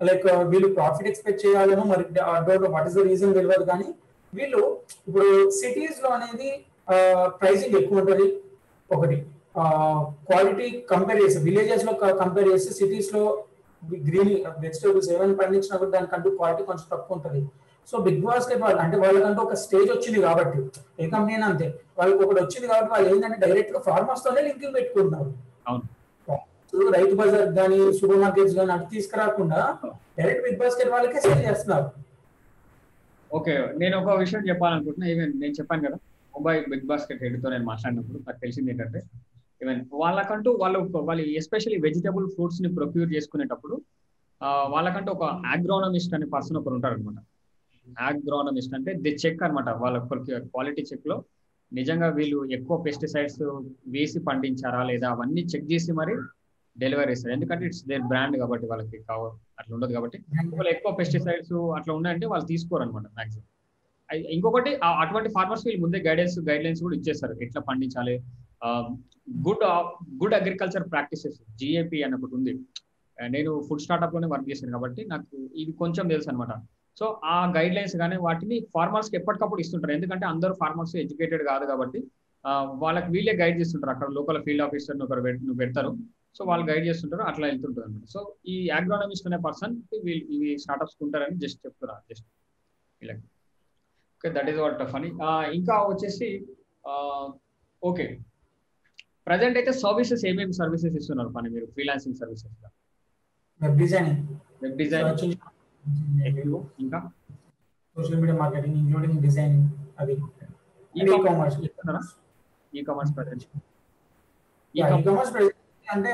లైక్ వీళ్ళు ప్రాఫిట్ ఎక్స్పెక్ట్ చేయాలనో మరి don't what is the reason తెలియదు కానీ వీళ్ళు ఇప్పుడు సిటీస్లో అనేది ప్రైసింగ్ ఎక్కువ ఉంటుంది. ఒకటి క్వాలిటీ కంపేర్ చేస్తే విలేజెస్లో కంపేర్ చేస్తే సిటీస్లో గ్రీన్ వెజిటేబుల్స్ ఏమైనా పండించినా కూడా దానికంటూ క్వాలిటీ కొంచెం తక్కువ ఉంటుంది. సో బిగ్ బాస్కెట్ వాళ్ళు అంటే వాళ్ళకంటూ ఒక స్టేజ్ వచ్చింది కాబట్టి ఏ కంపెనీ అంతే. వాళ్ళకి ఒకటి వచ్చింది కాబట్టి వాళ్ళు ఏంటంటే డైరెక్ట్గా ఫార్మర్స్ తోనే లింకింగ్ పెట్టుకుంటున్నారు. రైతు బజార్ కానీ సూపర్ మార్కెట్స్ కానీ అటు తీసుకురాకుండా డైరెక్ట్ బిగ్ బాస్కెట్ వాళ్ళకే సేల్ చేస్తున్నారు. ఓకే నేను ఒక విషయం చెప్పాలనుకుంటున్నా. ఈవెన్ నేను చెప్పాను కదా ముంబై బిగ్ బాస్కెట్ హెడ్తో నేను మాట్లాడినప్పుడు నాకు తెలిసింది ఏంటంటే ఈవెన్ వాళ్ళకంటూ వాళ్ళు వాళ్ళు ఎస్పెషల్లీ వెజిటబుల్ ఫ్రూట్స్ని ప్రొక్యూర్ చేసుకునేటప్పుడు వాళ్ళకంటూ ఒక ఆగ్రోనమిస్ట్ అనే పర్సన్ ఒకరు ఉంటారు అనమాట ఆగ్రోనమిస్ట్ అంటే ది చెక్ అనమాట వాళ్ళ క్వాలిటీ చెక్లో నిజంగా వీళ్ళు ఎక్కువ పెస్టిసైడ్స్ వేసి పండించారా లేదా అవన్నీ చెక్ చేసి మరి డెలివరీ ఇస్తారు. ఎందుకంటే ఇట్స్ దేర్ బ్రాండ్ కాబట్టి వాళ్ళకి కావ అట్లా ఉండదు కాబట్టి. ఒకవేళ ఎక్కువ పెస్టిసైడ్స్ అట్లా ఉన్నాయంటే వాళ్ళు తీసుకోరు అనమాట మాక్సిమం. ఇంకొకటి అటువంటి ఫార్మర్స్ వీళ్ళు ముందే గైడెన్స్ గైడ్ లైన్స్ కూడా ఇచ్చేస్తారు. ఎట్లా పండించాలి? Good good agriculture practices GAP అని ఒకటి ఉంది. నేను ఫుడ్ స్టార్ట్అప్లోనే వర్క్ చేశాను కాబట్టి నాకు ఇది కొంచెం తెలుసు అనమాట సో ఆ గైడ్ లైన్స్ కానీ వాటిని ఫార్మర్స్కి ఎప్పటికప్పుడు ఇస్తుంటారు. ఎందుకంటే అందరూ ఫార్మర్స్ ఎడ్యుకేటెడ్ కాదు కాబట్టి వాళ్ళకి వీళ్ళే గైడ్ చేస్తుంటారు. అక్కడ లోకల్ ఫీల్డ్ ఆఫీసర్ ఒకరు నువ్వు పెడతారు. సో వాళ్ళు గైడ్ చేస్తుంటారు. అట్లా వెళ్తుంటారు అనమాట సో ఈ అగ్రోనమిస్ట్ అనే పర్సన్ ఇవి స్టార్ట్అప్స్ ఉంటారని జస్ట్ చెప్తున్నా. జస్ట్ ఇలా. Okay that is what Phani ఇంకా వచ్చేసి ఓకే ప్రజెంట్ అయితే సర్వీసెస్ ఏమేమి సర్వీసెస్ ఇస్తున్నారు? పని మీరు freelancing services web designing web design ఇంకా? Social media marketing including designing అది e commerce e commerce present ఈ కామర్స్ అంటే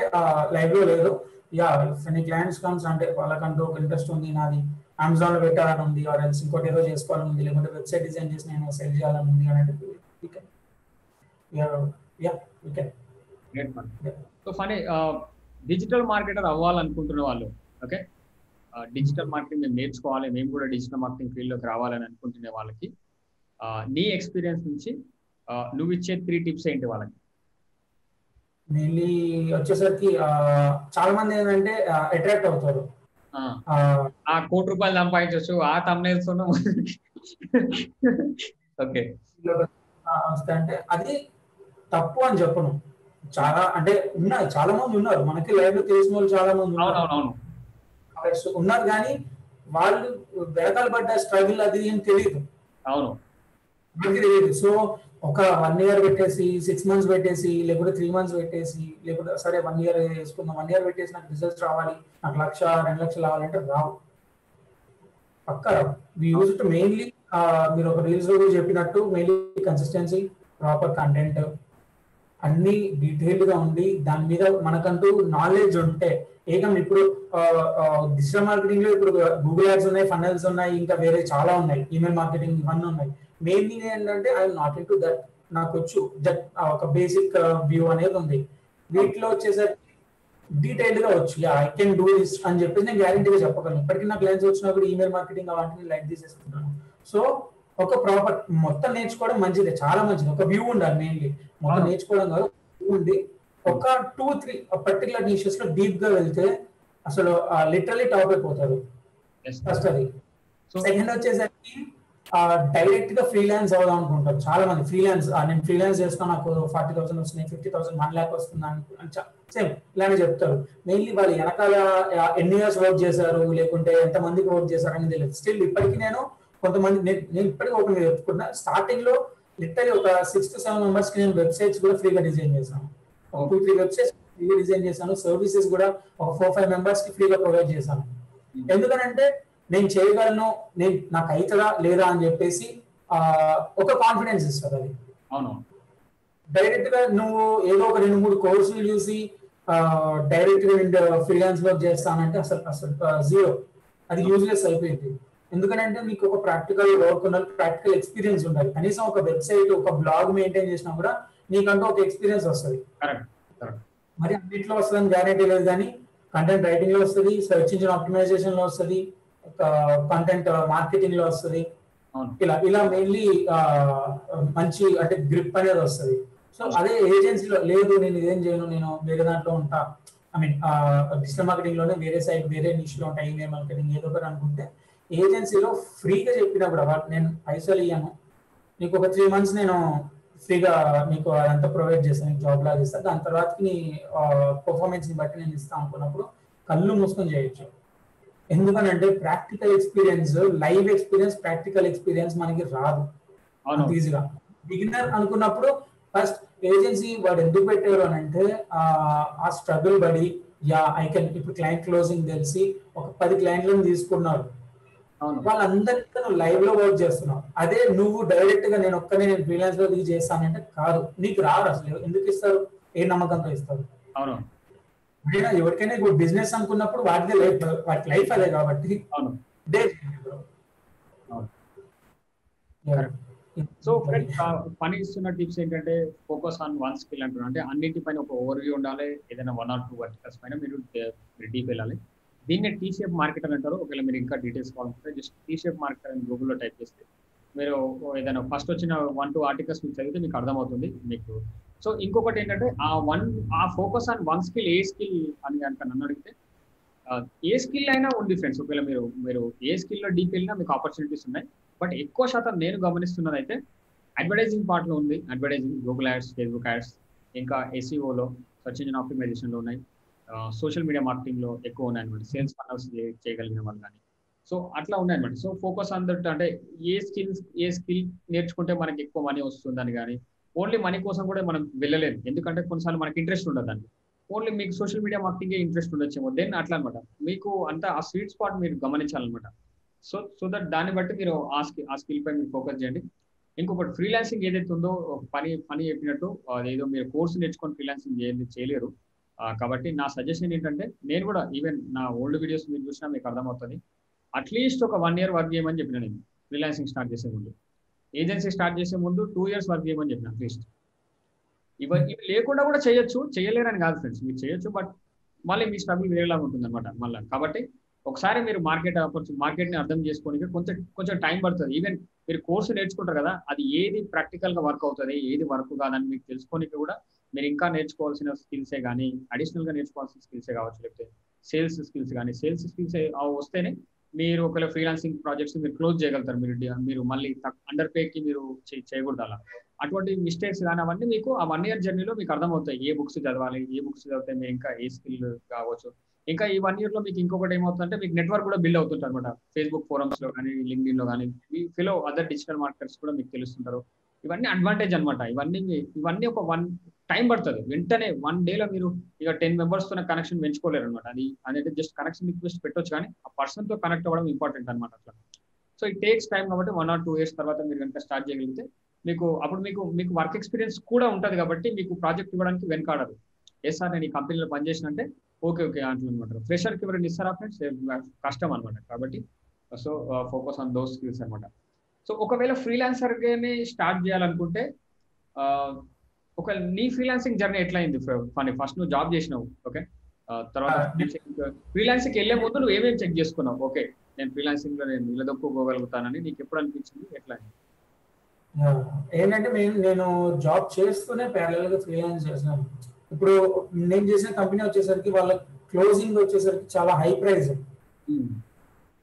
లైవ్లో లేదు. యా ఎనీ క్లయింట్స్ కమ్స్ అంటే వాళ్ళకంటూ ఒక ఇంట్రెస్ట్ ఉంది నాది. అమెజాన్లో పెట్టాలని ఉంది ఆర్ ఎల్స్ ఇంకోటి ఏదో చేసుకోవాలని ఉంది లేకుంటే వెబ్సైట్ డిజైన్ చేసి నేను సెల్ చేయాలని ఉంది అని అంటే యా ఫన్ సో ఫనీ డిజిటల్ మార్కెటర్ అవ్వాలనుకుంటున్న వాళ్ళు ఓకే డిజిటల్ మార్కెటింగ్ మేము నేర్చుకోవాలి మేము కూడా డిజిటల్ మార్కెటింగ్ ఫీల్డ్లోకి రావాలని అనుకుంటున్న వాళ్ళకి నీ ఎక్స్పీరియన్స్ నుంచి నువ్వు ఇచ్చే త్రీ టిప్స్ ఏంటి వాళ్ళకి? మెయిన్లీ వచ్చేసరికి చాలా మంది ఏంటంటే అట్రాక్ట్ అవుతారు. ఆ, కోటి రూపాయలు సంపాదించవచ్చు ఆ తమ్నేల్స్ ఓకే వస్తాయంటే అది తప్పు అని చెప్పను. చాలా అంటే ఉన్నారు చాలా మంది ఉన్నారు. మనకి లైవ్లో తెలిసిన వాళ్ళు చాలా మంది ఉన్నారు ఉన్నారు కానీ వాళ్ళు వెనకాల పడ్డ స్ట్రగుల్ అది ఏం తెలియదు అవును. మనకి తెలియదు సో ఒక వన్ ఇయర్ పెట్టేసి సిక్స్ మంత్స్ పెట్టేసి లేకపోతే త్రీ మంత్స్ పెట్టేసి లేకపోతే సరే వన్ ఇయర్ వేసుకుందాం వన్ ఇయర్ పెట్టేసి నాకు రిజల్ట్స్ రావాలి నాకు లక్ష రెండు లక్షలు రావాలంటే రావు. పక్క రావు యూజ్ మెయిన్లీ మీరు ఒక రీల్స్లో చెప్పినట్టు మెయిన్లీ కన్సిస్టెన్సీ ప్రాపర్ కంటెంట్ అన్ని డీటెయిల్డ్గా ఉండి దాని మీద మనకంటూ నాలెడ్జ్ ఉంటే ఏకం ఇప్పుడు డిజిటల్ మార్కెటింగ్లో ఇప్పుడు గూగుల్ యాడ్స్ ఉన్నాయి ఫనల్స్ ఉన్నాయి ఇంకా వేరే చాలా ఉన్నాయి ఈమెయిల్ మార్కెటింగ్ ఇవన్నీ ఉన్నాయి. మెయిన్ ఏంటంటే I'm not into that నాకు వచ్చు దట్ ఒక బేసిక్ వ్యూ అనేది ఉంది. వీటిలో వచ్చేసరికి డీటెయిల్డ్గా వచ్చు. ఐ కెన్ డూ దిస్ అని చెప్పేసి నేను గ్యారంటీగా చెప్పగలను. ఇప్పటికీ నా క్లయింట్స్ వచ్చినప్పుడు ఈమెయిల్ మార్కెటింగ్ అలాంటివి లైక్ తీసేసుకుంటాను సో ఒక ప్రాపర్ మొత్తం నేర్చుకోవడం మంచిదే చాలా మంచిది. ఒక వ్యూ ఉండాలి మెయిన్లీ మొత్తం. నేర్చుకోవడం కాదు ఉండి ఒక టూ త్రీ పర్టికులర్ నిషెస్లో డీప్గా వెళ్తే అసలు లిటరలీ టాప్ అయిపోతారు ఫస్ట్ అది. సో సెకండ్ వచ్చేసరికి డైరెక్ట్గా ఫ్రీలాన్స్ అవుదాం అనుకుంటారు. చాలా మంది ఫ్రీలాన్స్ నేను ఫ్రీలాన్స్ చేస్తాను నాకు ఫార్టీ థౌసండ్ వస్తున్నాయి ఫిఫ్టీ థౌసండ్ వన్ ల్యాక్ వస్తుంది అని సేమ్ ఇలానే చెప్తారు. మెయిన్లీ వాళ్ళు వెనకాల ఎన్ని ఇయర్స్ వర్క్ చేశారు లేకుంటే ఎంత మందికి వర్క్ చేశారు అనేది తెలియదు. స్టిల్ ఇప్పటికీ నేను కొంతమంది నేను నేను ఇప్పటికీ ఓపెన్గా చెప్పుకున్నా స్టార్టింగ్లో లిటరలీ ఒక సిక్స్ టు సెవెన్ మెంబర్స్కి నేను వెబ్సైట్స్ కూడా ఫ్రీగా డిజైన్ చేశాను. టూ త్రీ వెబ్సైట్స్ ఫ్రీగా డిజైన్ చేశాను. సర్వీసెస్ కూడా ఒక ఫోర్ ఫైవ్ మెంబర్స్కి ఫ్రీగా ప్రొవైడ్ చేశాను. ఎందుకనంటే నేను చేయగలను నేను నాకు అవుతుందా లేదా అని చెప్పేసి ఆ, ఒక కాన్ఫిడెన్స్ ఇస్తుంది అది. అవును. డైరెక్ట్గా నువ్వు ఏదో ఒక రెండు మూడు కోర్సులు చూసి డైరెక్ట్గా నేను ఫ్రీలాన్స్ వర్క్ చేస్తానంటే అసలు అసలు జీరో అది యూజ్లెస్ అయిపోయింది. ఎందుకంటే నీకు ఒక ప్రాక్టికల్ వర్క్ ఉండాలి ప్రాక్టికల్ ఎక్స్పీరియన్స్ ఉండాలి. కనీసం ఒక వెబ్సైట్ ఒక బ్లాగ్ మెయింటైన్ చేసినా కూడా నీకంటూ ఒక ఎక్స్పీరియన్స్ వస్తుంది. మరి అన్నింటిలో వస్తుందని గ్యారెంటీ లేదు కానీ కంటెంట్ రైటింగ్లో వస్తుంది సెర్చ్ ఇంజిన్ ఆప్టిమైజేషన్లో వస్తుంది కంటెంట్ మార్కెటింగ్లో వస్తుంది. ఇలా ఇలా మెయిన్లీ మంచి అంటే గ్రిప్ అనేది వస్తుంది. సో అదే ఏజెన్సీలో లేదు నేను ఇదేం చేయను నేను వేరే దాంట్లో ఉంటా. ఐ మీన్ డిజిటల్ మార్కెటింగ్లోనే వేరే సైడ్ వేరే నిష్లో ఉంటాయి ఈమెయిల్ మార్కెటింగ్ ఏదో ఒకటి అనుకుంటే ఏజెన్సీలో ఫ్రీగా చెప్పినా కూడా వాళ్ళు నేను పైసలు ఇయ్యాను. నీకు ఒక త్రీ మంత్స్ నేను ఫ్రీగా నీకు అదంతా ప్రొవైడ్ చేస్తాను నీకు జాబ్ లాగా ఇస్తాను దాని తర్వాత నీ పర్ఫార్మెన్స్ని బట్టి నేను ఇస్తాను అనుకున్నప్పుడు కళ్ళు మూసుకొని చేయొచ్చు. ఎందుకనంటే practical experience live experience practical experience మనకి రాదు. ఈజీగా బిగినర్ అనుకున్నప్పుడు ఫస్ట్ ఏజెన్సీ వాడు ఎందుకు పెట్టారు అని అంటే ఆ, ఆ స్ట్రగుల్ పడి యా ఐ కెన్ ఇప్పుడు క్లయింట్ క్లోజింగ్ తెలిసి ఒక పది క్లయింట్లను తీసుకున్నారు. నువ్వు లైవ్లో వర్క్ చేస్తున్నావు అదే నువ్వు డైరెక్ట్గా నేను ఒక్కనే నేను ఫ్రీలాన్స్లో దిగి చేస్తానంటే కాదు. నీకు రాదు అసలు. ఎందుకు ఇస్తారు? ఏ నమ్మకంతో ఇస్తారు? అవును. ఎవరికైనా ఇప్పుడు బిజినెస్ అనుకున్నప్పుడు వాటిదే లైఫ్ వాటి లైఫ్ అదే కాబట్టి. అవును. డే. సో ఫ్రెండ్స్ పని ఇస్తున్న టిప్స్ ఏంటంటే ఫోకస్ ఆన్ వన్ స్కిల్ అంటున్నారు అంటే అన్నిటిపైన ఒక ఓవర్ వ్యూ ఉండాలి. ఏదైనా వన్ ఆర్ టూ వర్టికల్స్ పైన మీరు డీప్ వెళ్ళాలి. దీన్ని టీ షేప్ మార్కెటర్ అంటారు. ఒకవేళ మీరు ఇంకా డీటెయిల్స్ కావాలంటే జస్ట్ టీ షేప్ మార్కెట్ అని గూగుల్లో టైప్ చేస్తే మీరు ఏదైనా ఫస్ట్ వచ్చిన వన్ టూ ఆర్టికల్స్ మీకు చదివితే మీకు అర్థమవుతుంది. మీకు సో ఇంకొకటి ఏంటంటే ఆ వన్ ఆ focus on one skill a skill అని కనుక నన్ను అడిగితే ఏ స్కిల్ అయినా ఉంది ఫ్రెండ్స్ ఒకవేళ మీరు మీరు ఏ స్కిల్లో డీప్ వెళ్ళినా మీకు ఆపర్చునిటీస్ ఉన్నాయి. బట్ ఎక్కువ శాతం నేను గమనిస్తున్నది అయితే అడ్వర్టైజింగ్ పార్ట్లో ఉంది. Advertising Google ads Facebook ads ఇంకా ఎస్ఈఓలో సర్చ్ ఇంజిన్ ఆప్టిమైజేషన్లో ఉన్నాయి. సోషల్ మీడియా మార్కెటింగ్లో ఎక్కువ ఉన్నాయి అనమాట సేల్స్ ఫనల్స్ చేయగలిగిన వాళ్ళు కానీ. సో అట్లా ఉన్నాయన్నమాట సో ఫోకస్ అందట్ అంటే ఏ స్కిల్స్ ఏ స్కిల్ నేర్చుకుంటే మనకి ఎక్కువ మనీ వస్తుందని కానీ ఓన్లీ మనీ కోసం కూడా మనం వెళ్ళలేము. ఎందుకంటే కొన్నిసార్లు మనకి ఇంట్రెస్ట్ ఉండదు ఓన్లీ మీకు సోషల్ మీడియా మార్కెటింగ్ ఇంట్రెస్ట్ ఉండొచ్చేమో. దెన్ అట్లా అనమాట మీకు అంత ఆ స్వీట్ స్పాట్ మీరు గమనించాలన్నమాట. సో సో దట్ దాన్ని బట్టి మీరు ఆ స్కిల్ ఆ స్కిల్ పై మీరు ఫోకస్ చేయండి. ఇంకొకటి ఫ్రీలాన్సింగ్ ఏదైతే ఉందో పని పని చెప్పినట్టు అదేదో మీరు కోర్సు నేర్చుకొని ఫ్రీలాన్సింగ్ చేయలేరు. కాబట్టి నా సజెషన్ ఏంటంటే నేను కూడా ఈవెన్ నా ఓల్డ్ వీడియోస్ మీరు చూసినా మీకు అర్థమవుతుంది. అట్లీస్ట్ ఒక వన్ ఇయర్ వర్క్ చేయమని చెప్పిన నేను ఫ్రీలాన్సింగ్ స్టార్ట్ చేసే ముందు. ఏజెన్సీ స్టార్ట్ చేసే ముందు టూ ఇయర్స్ వర్క్ చేయమని చెప్పిన అట్లీస్ట్ ఇవి ఇవి లేకుండా కూడా చేయొచ్చు చేయలేరని కాదు ఫ్రెండ్స్ మీరు చేయొచ్చు బట్ మళ్ళీ మీ స్ట్రగుల్ వేరేలాగా ఉంటుంది అనమాట మళ్ళీ. కాబట్టి ఒకసారి మీరు మార్కెట్ మార్కెట్ని అర్థం చేసుకోనికి కొంచెం కొంచెం టైం పడుతుంది. ఈవెన్ మీరు కోర్సు నేర్చుకుంటారు కదా అది ఏది ప్రాక్టికల్గా వర్క్ అవుతుంది ఏది వర్క్ కాదని మీకు తెలుసుకోనికి కూడా మీరు ఇంకా నేర్చుకోవాల్సిన స్కిల్సే కానీ అడిషనల్గా నేర్చుకోవాల్సిన స్కిల్సే కావచ్చు లేకపోతే సేల్స్ స్కిల్స్ కానీ సేల్స్ స్కిల్స్ వస్తేనే మీరు ఒకవేళ ఫ్రీలాన్సింగ్ ప్రాజెక్ట్స్ మీరు క్లోజ్ చేయగలుగుతారు మీరు మీరు మళ్ళీ అండర్ పేకి మీరు చేయకూడదు అలా అటువంటి మిస్టేక్స్ కానీ అవన్నీ మీకు ఆ వన్ ఇయర్ జర్నీలో మీకు అర్థమవుతాయి ఏ బుక్స్ చదవాలి ఏ బుక్స్ చదివితే మీరు ఇంకా ఏ స్కిల్ కావచ్చు. ఇంకా ఈ వన్ ఇయర్లో మీకు ఇంకొకటి ఏమవుతుందంటే మీకు నెట్వర్క్ కూడా బిల్డ్ అవుతుంటారు అనమాట ఫేస్బుక్ ఫోరమ్స్లో కానీ లింక్డ్ఇన్లో కానీ మీ ఫిలో అదర్ డిజిటల్ మార్కెట్స్ కూడా మీకు తెలుస్తుంటారు. ఇవన్నీ అడ్వాంటేజ్ అనమాట ఇవన్నీ ఇవన్నీ ఒక వన్ టైం పడుతుంది. వెంటనే వన్ డేలో మీరు ఇక టెన్ మెంబర్స్తో కనెక్షన్ పెంచుకోలేరు అనమాట అది అనేది జస్ట్ కనెక్షన్ రిక్వెస్ట్ పెట్టొచ్చు కానీ ఆ పర్సన్తో కనెక్ట్ అవ్వడం ఇంపార్టెంట్ అనమాట అట్లా సో ఇట్ టేక్స్ టైం కాబట్టి వన్ ఆర్ టూ ఇయర్స్ తర్వాత మీరు కనుక స్టార్ట్ చేయగలిగితే మీకు అప్పుడు మీకు మీకు వర్క్ ఎక్స్పీరియన్స్ కూడా ఉంటుంది కాబట్టి మీకు ప్రాజెక్ట్ ఇవ్వడానికి వెనకాడదు. ఏ సార్ నేను ఈ కంపెనీలో పనిచేసినంటే ఓకే ఓకే అంటున్నమాట అనమాట ఫ్రెషర్కి ఎవరైనా ఇస్తారా ఫ్రెండ్స్ కష్టం అనమాట కాబట్టి so focus on those skills అనమాట సో ఒకవేళ ఫ్రీలాన్సర్గానే స్టార్ట్ చేయాలనుకుంటే ఒక నీ ఫ్రీలాన్సింగ్ జర్నీ ఎట్లా అయింది ఫనీ ఫస్ట్ నువ్వు జాబ్ చేసినావు ఓకే తర్వాత ఫ్రీలాన్సింగ్ వెళ్ళే ముందు నువ్వు ఏమేమి చెక్ చేసుకున్నావు? ఓకే నేను ఫ్రీలాన్సింగ్లో నేను నిలదొక్కుకోగలుగుతానని నీకు ఎప్పుడు అనిపించింది? ఎట్లా ఏంటంటే మేము నేను జాబ్ చేస్తూనే ప్యారల్గా ఫ్రీలాన్స్ చేసినాను ఇప్పుడు నేను చేసిన కంపెనీ వచ్చేసరికి వాళ్ళ క్లోజింగ్ వచ్చేసరికి చాలా హై ప్రైస్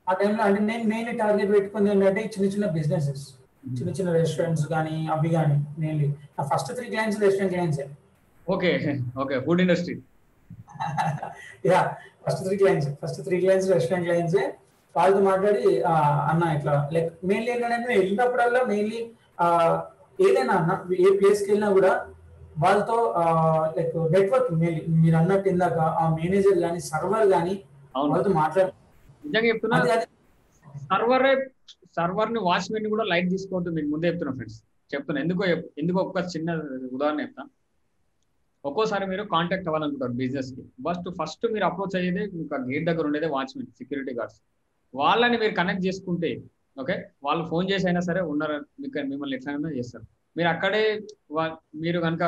ఆ టైంలో అంటే నేను మెయిన్ టార్గెట్ పెట్టుకుంది ఏంటంటే చిన్న చిన్న బిజినెసెస్ చిన్న చిన్న రెస్టారెంట్స్ కానీ అవి కానీ మెయిన్లీ నా first three clients restaurant clients okay okay food industry yeah first three clients first three clients restaurant clients వాళ్ళతో మాట్లాడి అన్న ఇట్లా. లైక్ మెయిన్లీ ఏంటంటే వెళ్ళినప్పుడల్లా మెయిన్లీ ఏదైనా అన్న ఏ ప్లేస్కి వెళ్ళినా కూడా వాళ్ళతో లైక్ నెట్వర్క్ మెయిన్లీ మీరు అన్నట్టు ఇందాక ఆ మేనేజర్ కానీ సర్వర్ కానీ వాళ్ళతో మాట్లాడు నిజంగా చెప్తున్నా. సర్వరే సర్వర్ని వాచ్మెన్ని కూడా లైట్ తీసుకుంటుంది మీకు ముందే చెప్తున్నా ఫ్రెండ్స్. చెప్తున్నా. ఎందుకో ఎందుకో ఒక చిన్న ఉదాహరణ చెప్తాను ఒక్కోసారి మీరు కాంటాక్ట్ అవ్వాలనుకుంటారు బిజినెస్కి ఫస్ట్ ఫస్ట్ మీరు అప్రోచ్ అయ్యేది మీకు గేట్ దగ్గర ఉండేది వాచ్మెన్ సెక్యూరిటీ గార్డ్స్. వాళ్ళని మీరు కనెక్ట్ చేసుకుంటే ఓకే? వాళ్ళు ఫోన్ చేసి అయినా సరే ఉన్నారు మీకు మిమ్మల్ని ఎట్లయినా చేస్తారు. మీరు అక్కడే మీరు కనుక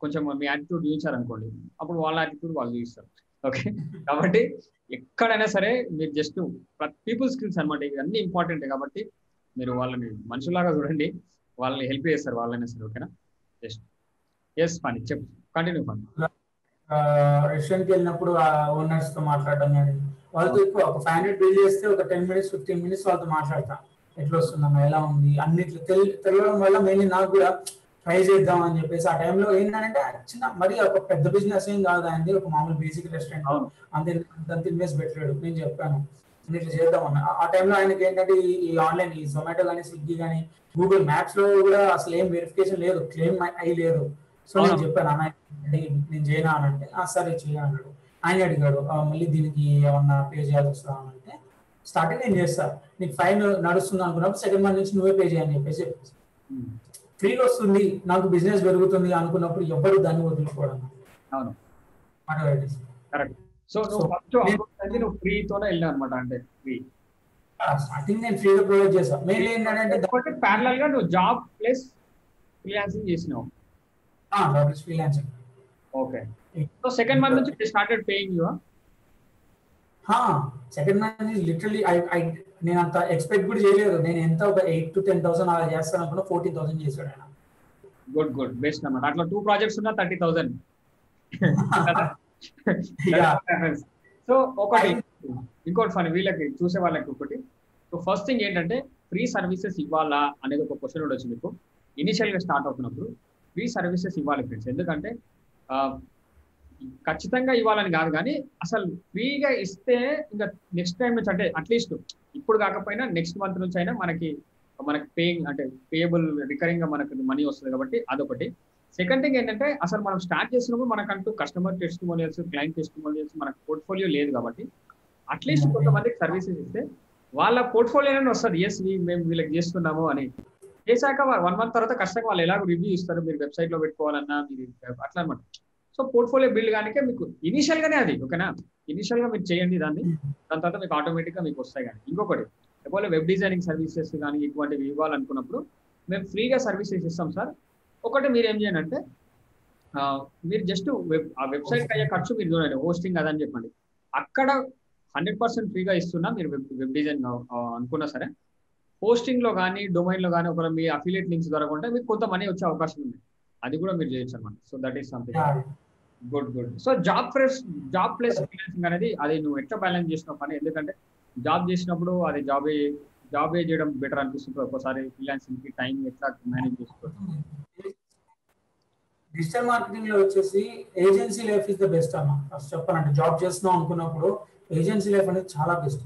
కొంచెం మీ యాటిట్యూడ్ చూపించారనుకోండి అప్పుడు వాళ్ళ యాటిట్యూడ్ వాళ్ళు చూపిస్తారు. ఓకే. కాబట్టి ఎక్కడైనా సరే మీరు జస్ట్ పీపుల్ స్కిల్స్ అనమాట ఇవన్నీ ఇంపార్టెంట్ కాబట్టి మీరు వాళ్ళని మనుషులాగా చూడండి వాళ్ళని హెల్ప్ చేస్తారు వాళ్ళైనా సరే ఓకేనా? జస్ట్ ఎస్ పని చెప్పు కంటిన్యూ పని రెస్టారెంట్కి వెళ్ళినప్పుడు ఓనర్స్తో మాట్లాడడం కానీ వాళ్ళతో ఎక్కువ ఒక ఫైవ్ హండ్రెడ్ బిల్ చేస్తే ఒక టెన్ మినిట్స్ ఫిఫ్టీన్ మినిట్స్ వాళ్ళతో మాట్లాడతాం. ఎట్లా వస్తుందమ్మా ఎలా ఉంది అన్నిట్లో తెలియడం వల్ల మెయిన్లీ నాకు కూడా ట్రై చేద్దాం అని చెప్పేసి ఆ టైంలో ఏంటంటే చిన్న మరి ఒక పెద్ద బిజినెస్ ఏం కాదు అండి ఒక మామూలు బేసిక్ రెస్టారెంట్ అంతే అంత ఇన్వెస్ట్ పెట్టలేడు. నేను చెప్పాను. ఇట్లా చేద్దాం అన్న. ఆ టైంలో ఆయనకి ఏంటంటే ఈ ఆన్లైన్ ఈ జొమాటో కానీ స్విగ్గీ కానీ గూగుల్ మ్యాప్స్లో కూడా అసలు ఏం వెరిఫికేషన్ లేదు. క్లెయిమ్ అయి లేదు. సో నేను చెప్పాను అన్న నేను చేయనా? అని అంటే సరే అన్నాడు. ఆయన అడిగాడు మళ్ళీ దీనికి ఏమన్నా పే చేయాల్సి వస్తా అంటే స్టార్టింగ్ నేను చేస్తాను నీకు ఫైన్ నడుస్తుంది అనుకున్నప్పుడు సెకండ్ మంత్ నుంచి నువ్వే పే చేయని చెప్పేసి ఫ్రీగా వస్తుంది నాకు బిజినెస్ పెరుగుతుంది అనుకున్నప్పుడు ఎవరు దాన్ని వదులుకోవడం అవును. కరెక్ట్ సో నువ్వు ఫస్ట్ నువ్వు ఫ్రీతోనే వెళ్ళావు అనమాట అంటే ఫ్రీ స్టార్టింగ్ నేను ఫ్రీగా ప్రొవైడ్ చేస్తాను మెయిన్ ఏంటంటే ప్యారలల్గా నువ్వు జాబ్ ప్లస్ ఫ్రీలాన్సింగ్ చేసినావు. Freelancing okay so second month నుంచి started paying you second month literally I I నేను అంత ఎక్స్పెక్ట్ కూడా చేయలేదు. నేను ఎంత ఒక ఎయిట్ టు టెన్ థౌసండ్ అలా చేస్తాను అనుకున్నా ఫోర్టీన్ థౌసండ్ చేశాడు ఆయన. గుడ్ గుడ్ బెస్ట్ అన్నమాట. అట్లా టూ ప్రాజెక్ట్స్ ఉన్నా థర్టీ థౌసండ్ సో ఒకటి ఇంకోటి ఫని వీళ్ళకి చూసే వాళ్ళకి ఒకటి. సో ఫస్ట్ థింగ్ ఏంటంటే ఫ్రీ సర్వీసెస్ ఇవ్వాలా అనేది ఒక క్వశ్చన్ ఉండొచ్చు మీకు ఇనిషియల్గా స్టార్ట్ అవుతున్నప్పుడు ఫ్రీ సర్వీసెస్ ఇవ్వాలి ఫ్రెండ్స్ ఎందుకంటే ఖచ్చితంగా ఇవ్వాలని కాదు కానీ అసలు ఫ్రీగా ఇస్తే ఇంకా నెక్స్ట్ టైం నుంచి అంటే అట్లీస్ట్ ఇప్పుడు కాకపోయినా నెక్స్ట్ మంత్ నుంచి అయినా మనకి మనకి పేయింగ్ అంటే పేయబుల్ రికరింగ్గా మనకు మనీ వస్తుంది కాబట్టి అదొకటి. సెకండ్ థింగ్ ఏంటంటే అసలు మనం స్టార్ట్ చేసినప్పుడు మనకంటూ కస్టమర్ టెస్టిమోనియల్స్ క్లయింట్ టెస్టిమోనియల్స్ మనకు పోర్ట్ఫోలియో లేదు కాబట్టి అట్లీస్ట్ కొంతమందికి సర్వీసెస్ ఇస్తే వాళ్ళ పోర్ట్ఫోలియోనే వస్తుంది. ఎస్ మేము వీళ్ళకి చేస్తున్నాము అని. చేశాక వన్ మంత్ తర్వాత కష్టంగా వాళ్ళు ఎలాగో రివ్యూ ఇస్తారు. మీరు వెబ్సైట్లో పెట్టుకోవాలన్నా మీరు అట్లా అనమాట. సో పోర్ట్ఫోలియో బిల్డ్ కానికే మీకు ఇనిషియల్ గానే అది ఓకేనా? ఇనిషియల్గా మీరు చేయండి దాన్ని. దాని తర్వాత మీకు ఆటోమేటిక్గా మీకు వస్తాయి కానీ. ఇంకొకటి ఒకవేళ వెబ్ డిజైనింగ్ సర్వీసెస్ కానీ ఇటువంటివి ఇవ్వాలనుకున్నప్పుడు మేము ఫ్రీగా సర్వీసెస్ ఇస్తాం సార్. ఒకటి మీరు ఏం చేయండి అంటే మీరు జస్ట్ వెబ్ ఆ వెబ్సైట్ అయ్యే ఖర్చు మీరు చూడండి. హోస్టింగ్ అదని చెప్పండి. అక్కడ హండ్రెడ్ పర్సెంట్ ఫ్రీగా ఇస్తున్నా మీరు వెబ్ వెబ్ డిజైన్ అనుకున్నా సరే. హోస్టింగ్లో కానీ డొమైన్లో కానీ ఒకవేళ మీ అఫిలియేట్ లింక్స్ ద్వారా ఉంటే మీకు కొంత మనీ వచ్చే అవకాశం ఉంది. అది కూడా మీరు చేయొచ్చు అనమాట so that is something good good so job press job plus freelancing అనేది అది నువ్వు ఎట్లా బ్యాలెన్స్ చేసిన పని. ఎందుకంటే జాబ్ చేసినప్పుడు అది జాబ్ జాబ్ చేయడం బెటర్ అనిపిస్తుంది ఒక్కోసారి ఫ్రీలాన్సింగ్కి టైం ఎట్లా మేనేజ్ చేసుకోవచ్చు. డిజిటల్ మార్కెటింగ్లో వచ్చేసి agency life is the best అన్న ఫస్ట్ చెప్పాలంటే జాబ్ చేస్తున్నాం అనుకున్నప్పుడు ఏజెన్సీ లైఫ్ అనేది చాలా బెస్ట్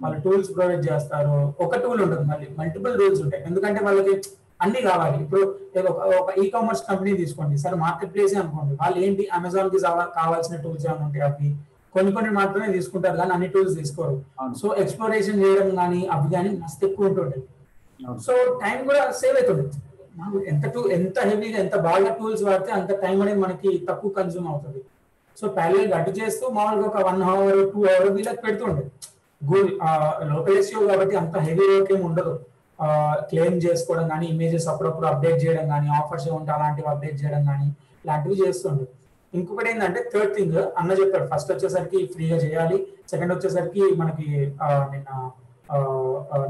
వాళ్ళు టూల్స్ ప్రొవైడ్ చేస్తారు. ఒక టూల్ ఉంటుంది మళ్ళీ. మల్టిపుల్ టూల్స్ ఉంటాయి. ఎందుకంటే వాళ్ళకి అన్ని కావాలి. ఇప్పుడు ఒక ఈ కామర్స్ కంపెనీ తీసుకోండి. సరే మార్కెట్ ప్లేస్ అనుకోండి. వాళ్ళు ఏంటి? అమెజాన్కి కావాల్సిన టూల్స్ ఏమైనా ఉంటాయి? అవి కొన్ని కొన్ని మాత్రమే తీసుకుంటారు కానీ అన్ని టూల్స్ తీసుకోరు. సో ఎక్స్ప్లోరేషన్ చేయడం కానీ అవి కానీ మస్తు ఎక్కువ ఉంటుంటాయి. సో టైం కూడా సేవ్ అవుతుంది. ఎంత టూ ఎంత హెవీగా ఎంత బాగా టూల్స్ వాడితే అంత టైం అనేది మనకి తక్కువ కన్జ్యూమ్ అవుతుంది. సో ప్యారల్ అటు చేస్తూ మామూలుగా ఒక వన్ అవర్ టూ అవర్ వీళ్ళకి పెడుతుండే గూగుల్ లోకల్ ఎస్యూ కాబట్టి అంత హెవీ వర్క్ ఏమి ఉండదు. క్లెయిమ్ చేసుకోవడం కానీ ఇమేజెస్ అప్పుడప్పుడు అప్డేట్ చేయడం కానీ ఆఫర్స్ ఏముంటే అలాంటివి అప్డేట్ చేయడం కానీ ఇలాంటివి చేస్తుండే. ఇంకొకటి ఏంటంటే థర్డ్ థింగ్ అన్న చెప్పాడు. ఫస్ట్ వచ్చేసరికి ఫ్రీగా చేయాలి. సెకండ్ వచ్చేసరికి మనకి నిన్న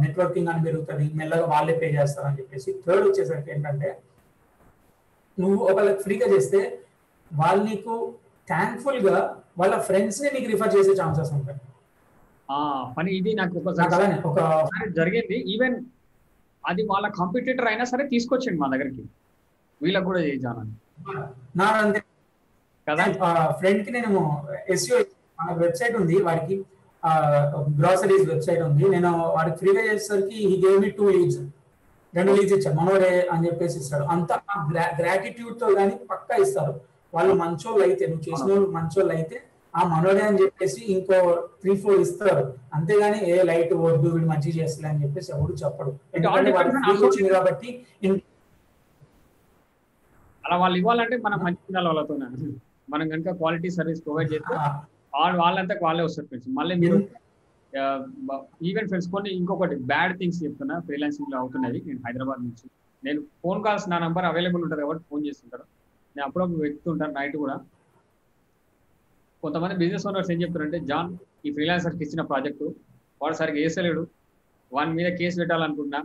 నెట్వర్కింగ్ అని పెరుగుతుంది. మెల్లగా వాళ్ళే పే చేస్తారని చెప్పేసి. థర్డ్ వచ్చేసరికి ఏంటంటే నువ్వు ఒకళ్ళకి ఫ్రీగా చేస్తే వాళ్ళు నీకు థ్యాంక్ఫుల్గా వాళ్ళ ఫ్రెండ్స్ని నీకు రిఫర్ చేసే ఛాన్సెస్ ఉంటాయి. పని ఇది నాకు ఒకసారి ఒక జరిగింది. ఈవెన్ అది వాళ్ళ కాంపిటేటర్ అయినా సరే తీసుకొచ్చండి మా దగ్గరికి. వీళ్ళకి కూడా చేయించాలని కదా? ఫ్రెండ్కి నేను ఎస్యూ వెబ్సైట్ ఉంది వాడికి గ్రాసరీస్ వెబ్సైట్ ఉంది. నేను వాడికి ఫ్రీగా చేసేసరికి ఈ గేమ్ టూ లీడ్స్ రెండు లీడ్స్ ఇచ్చారు మనోడే అని చెప్పేసి ఇస్తాడు. అంత గ్రాటిట్యూడ్తో కానీ పక్కా ఇస్తారు. వాళ్ళు మంచోళ్ళు అయితే నువ్వు చేసిన వాళ్ళు మంచోళ్ళు అయితే ఆ మనోడే అని చెప్పేసి ఇంకో త్రీ ఫోర్ ఇస్తారు. అంతేగాని ఏ లైట్ వద్దు వీడు మంచిగా చేస్తలే అని చెప్పేసి ఎవడు చెప్పడు. వచ్చింది కాబట్టి అలా వాళ్ళు ఇవ్వాలంటే మనం మంచి ఉండాలి వాళ్ళతో మనం కనుక క్వాలిటీ సర్వీస్ ప్రొవైడ్ చేస్తే వాళ్ళు వాళ్ళంతా వాళ్ళే వస్తారు ఫ్రెండ్స్ మళ్ళీ మీరు ఈవెన్ ఫ్రెండ్స్ కొన్ని ఇంకొకటి బ్యాడ్ థింగ్స్ చెప్తున్నా ఫ్రీలాన్సింగ్లో అవుతున్నది నేను హైదరాబాద్ నుంచి. నేను ఫోన్ కాల్స్ నా నంబర్ అవైలబుల్ ఉంటుంది కాబట్టి ఫోన్ చేస్తుంటారు నేను అప్పుడప్పుడు వెతుకుతుంటాను నైట్ కూడా. కొంతమంది బిజినెస్ ఓనర్స్ ఏం చెప్తారంటే జాన్ ఈ ఫ్రీలాన్సర్కి ఇచ్చిన ప్రాజెక్టు వాడు సరిగ్గా వేసలేడు వాని మీద కేసు పెట్టాలనుకుంటున్నా.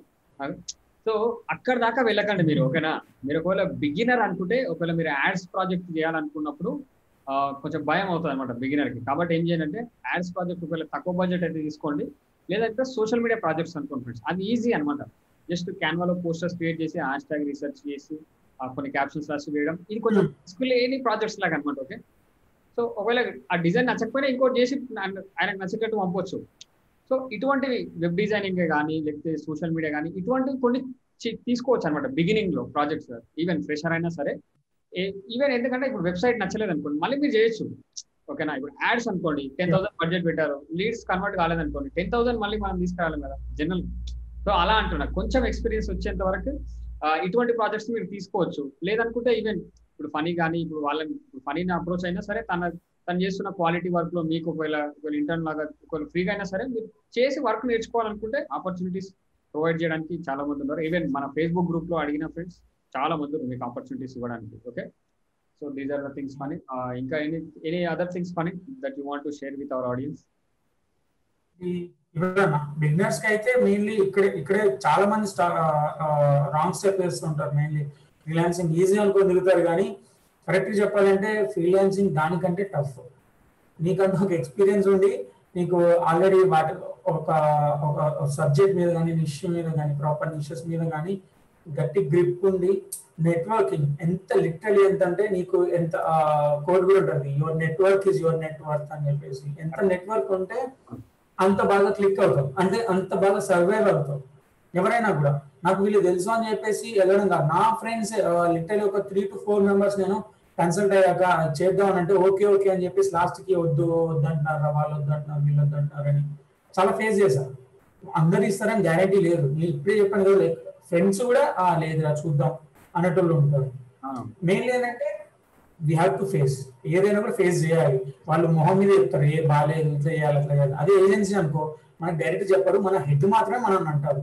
సో అక్కడ దాకా వెళ్ళకండి మీరు ఓకేనా? మీరు ఒకవేళ బిగినర్ అనుకుంటే ఒకవేళ మీరు యాడ్స్ ప్రాజెక్ట్ చేయాలనుకున్నప్పుడు కొంచెం భయం అవుతుంది అనమాట బిగినర్కి కాబట్టి ఏం చేయాలంటే యాడ్స్ ప్రాజెక్ట్ ఒకవేళ తక్కువ బడ్జెట్ అయితే తీసుకోండి. లేదంటే సోషల్ మీడియా ప్రాజెక్ట్స్ అనుకోండి ఫ్రెండ్స్ అది ఈజీ అనమాట జస్ట్ క్యాన్వాలో పోస్టర్స్ క్రియేట్ చేసి హ్యాష్ ట్యాగ్ రీసెర్చ్ చేసి కొన్ని క్యాప్షన్స్ రాసి వేయడం. ఇది కొంచెం స్కిల్ లేని ప్రాజెక్ట్స్ లాగా అనమాట ఓకే? సో ఒకవేళ ఆ డిజైన్ నచ్చకపోయినా ఇంకోటి చేసి ఆయనకు నచ్చేటట్టు పంపొచ్చు. సో ఇటువంటివి వెబ్ డిజైనింగ్ కానీ లేకపోతే సోషల్ మీడియా కానీ ఇటువంటివి కొన్ని తీసుకోవచ్చు అనమాట బిగినింగ్లో ప్రాజెక్ట్స్. ఈవెన్ ఫ్రెషర్ అయినా సరే. ఈవెన్ ఎందుకంటే ఇప్పుడు వెబ్సైట్ నచ్చలేదు అనుకోండి మళ్ళీ మీరు చేయొచ్చు. ఓకేనా? ఇప్పుడు యాడ్స్ అనుకోండి టెన్ థౌసండ్ బడ్జెట్ పెట్టారు. లీడ్స్ కన్వర్ట్ కాలేదనుకోండి టెన్ థౌసండ్ మళ్ళీ మనం తీసుకురావాలి కదా జనరల్. సో అలా అంటున్నా. కొంచెం ఎక్స్పీరియన్స్ వచ్చేంత వరకు ఇటువంటి ప్రాజెక్ట్స్ మీరు తీసుకోవచ్చు. లేదనుకుంటే ఈవెన్ ఇప్పుడు ఫనీ కానీ ఇప్పుడు వాళ్ళని ఫనీని అప్రోచ్ అయినా సరే తన తను చేస్తున్న క్వాలిటీ వర్క్లో మీకు ఒకవేళ ఒకవేళ ఇంటర్న్ లాగా ఒకవేళ ఫ్రీగా అయినా సరే మీరు చేసి వర్క్ నేర్చుకోవాలనుకుంటే ఆపర్చునిటీస్ ప్రొవైడ్ చేయడానికి చాలా మంది ఉన్నారు. ఈవెన్ మన ఫేస్బుక్ గ్రూప్లో అడిగిన ఫ్రెండ్స్ చాలా మంది మీకు ఆపర్చునిటీస్ ఇవ్వడానికి okay so these are the things Phani ఇంకా any any other things Phani that you want to share with our audience బిగినర్స్కి అయితే మెయిన్లీ ఇక్కడే ఇక్కడే చాలా మంది రాంగ్ స్టెప్ వేస్తుంటారు మెయిన్లీ ఫ్రీలాన్సింగ్ ఈజీ అనుకుని దిగుతారు కానీ కరెక్ట్ చెప్పాలంటే ఫ్రీలాన్సింగ్ దానికంటే టఫ్ నీకంత ఒక ఎక్స్పీరియన్స్ ఉండి నీకు ఆల్రెడీ వాటి ఒక ఒక సబ్జెక్ట్ మీద కానీ ఇష్యూ మీద కానీ ప్రాపర్ ఇష్యూస్ మీద కానీ గట్టి గ్రిప్ ఉండి నెట్వర్కింగ్ ఎంత లిటరలీ ఎంత అంటే నీకు ఎంత కోడ్ కూడా ఉంటుంది. Your network is your network అని చెప్పేసి. ఎంత నెట్వర్క్ ఉంటే అంత బాగా క్లిక్ అవుతాం అంటే అంత బాగా సర్వైవ్ అవుతాం ఎవరైనా కూడా. నాకు వీళ్ళు తెలుసు అని చెప్పేసి వెళ్ళడం కాదు. నా ఫ్రెండ్స్ లిటరలీ ఒక త్రీ టు ఫోర్ మెంబర్స్ నేను కన్సల్ట్ అయ్యాక చేద్దాం అంటే ఓకే ఓకే అని చెప్పేసి లాస్ట్కి వద్దు వద్దంటున్నారు వాళ్ళు వద్దంటున్నారు వీళ్ళు వద్దంటున్నారు అని చాలా ఫేస్ చేశారు అందరు ఇస్తారని గ్యారంటీ లేదు. నేను ఇప్పుడే చెప్పాను కదా ఫ్రెండ్స్ కూడా ఆ లేదురా చూద్దాం అన్నట్టు ఉంటారు. మెయిన్లీ ఏంటంటే వి హ్యావ్ టు ఫేస్ ఏదైనా కూడా ఫేస్ చేయాలి. వాళ్ళు మొహం మీద చెప్తారు ఏ బాగాలేదు ఇట్లా చేయాలి అట్లా చేయాలి. అదే ఏజెన్సీ అనుకో మనకు డైరెక్ట్ చెప్పరు మన హెడ్ మాత్రమే మనం అంటారు.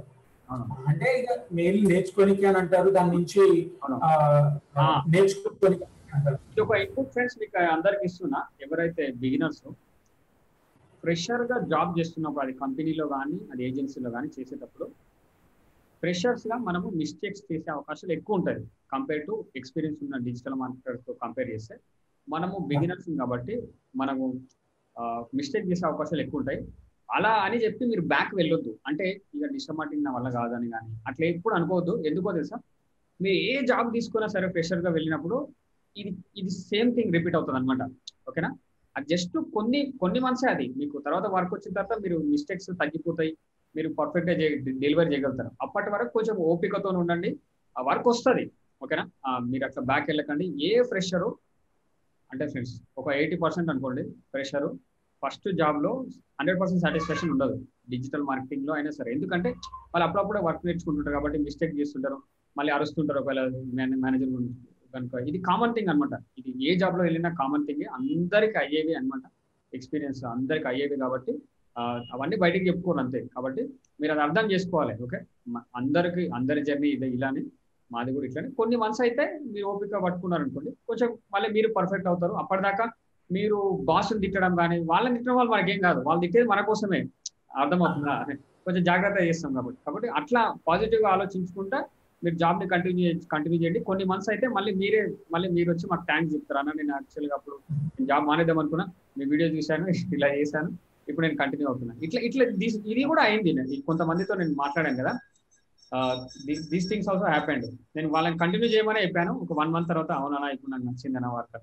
అంటే ఇక మెయిల్ నేర్చుకోనికి అని అంటారు దాని నుంచి నేర్చుకోనికి ఒక ఇన్పుట్ ఫ్రెండ్స్ మీకు అందరికి ఇస్తున్నా ఎవరైతే బిగినర్స్ ఫ్రెషర్గా జాబ్ చేస్తున్నప్పుడు అది కంపెనీలో కానీ అది ఏజెన్సీలో కానీ చేసేటప్పుడు ఫ్రెషర్స్గా మనము మిస్టేక్స్ చేసే అవకాశాలు ఎక్కువ ఉంటుంది కంపేర్ టు ఎక్స్పీరియన్స్ ఉన్న డిజిటల్ మార్కెటర్స్తో కంపేర్ చేస్తే మనము బిగినర్స్ కాబట్టి మనము మిస్టేక్ చేసే అవకాశాలు ఎక్కువ ఉంటాయి. అలా అని చెప్పి మీరు బ్యాక్ వెళ్ళొద్దు. అంటే ఇక డిజిటల్ నా వల్ల కాదని కానీ అట్లా ఎప్పుడు అనుకోవద్దు. ఎందుకో తెలుసా? మీరు ఏ జాబ్ తీసుకున్నా సరే ఫ్రెషర్గా వెళ్ళినప్పుడు ఇది ఇది సేమ్ థింగ్ రిపీట్ అవుతుంది అనమాట ఓకేనా? అది జస్ట్ కొన్ని కొన్ని మంత్సే అది. మీకు తర్వాత వర్క్ వచ్చిన తర్వాత మీరు మిస్టేక్స్ తగ్గిపోతాయి. మీరు పర్ఫెక్ట్గా డెలివరీ చేయగలుగుతారు. అప్పటి వరకు కొంచెం ఓపికతో ఉండండి. ఆ వర్క్ వస్తుంది. ఓకేనా? మీరు అట్లా బ్యాక్ వెళ్ళకండి. ఏ ఫ్రెషరు అంటే ఫ్రెండ్స్ ఒక ఎయిటీ పర్సెంట్ అనుకోండి ఫ్రెషరు ఫస్ట్ జాబ్లో హండ్రెడ్ పర్సెంట్ సాటిస్ఫాక్షన్ ఉండదు. డిజిటల్ మార్కెటింగ్లో అయినా సరే. ఎందుకంటే వాళ్ళు అప్పుడప్పుడే వర్క్ నేర్చుకుంటుంటారు కాబట్టి మిస్టేక్ చేస్తుంటారు. మళ్ళీ అరుస్తుంటారు ఒకవేళ మేనేజర్ కనుక. ఇది కామన్ థింగ్ అనమాట ఇది ఏ జాబ్లో వెళ్ళినా కామన్ థింగ్ అందరికి అయ్యేవి అనమాట ఎక్స్పీరియన్స్ అందరికి అయ్యేవి కాబట్టి అవన్నీ బయటకు చెప్పుకోరు అంతే. కాబట్టి మీరు అది అర్థం చేసుకోవాలి ఓకే? అందరికి అందరి జర్నీ ఇది ఇలానే మాది కూడా ఇట్లానే. కొన్ని మంత్స్ అయితే మీరు ఓపిక పట్టుకున్నారు అనుకోండి కొంచెం మళ్ళీ మీరు పర్ఫెక్ట్ అవుతారు. అప్పటిదాకా మీరు బాసులు తిట్టడం కానీ వాళ్ళని తిట్టడం వాళ్ళు మనకేం కాదు. వాళ్ళు తిట్టేది మన కోసమే. అర్థమవుతుందా? కొంచెం జాగ్రత్త చేస్తాం కాబట్టి. కాబట్టి అట్లా పాజిటివ్గా ఆలోచించుకుంటా మీరు జాబ్ని కంటిన్యూ కంటిన్యూ చేయండి. కొన్ని మంత్స్ అయితే మళ్ళీ మీరే మళ్ళీ మీరు వచ్చి మాకు థ్యాంక్స్ చెప్తారు. అన్న నేను యాక్చువల్గా అప్పుడు నేను జాబ్ మానేద్దాం అనుకున్నా. మీ వీడియో చూశాను ఇలా చేశాను. ఇప్పుడు నేను కంటిన్యూ అవుతున్నాను ఇట్లా ఇట్లా ఇది కూడా అయింది. కొంతమందితో నేను మాట్లాడాను కదా. These things also happened. నేను వాళ్ళని కంటిన్యూ చేయమని చెప్పాను. ఒక వన్ మంత్ తర్వాత అవునా ఇప్పుడు నాకు నచ్చింది అన్న వర్క్ యా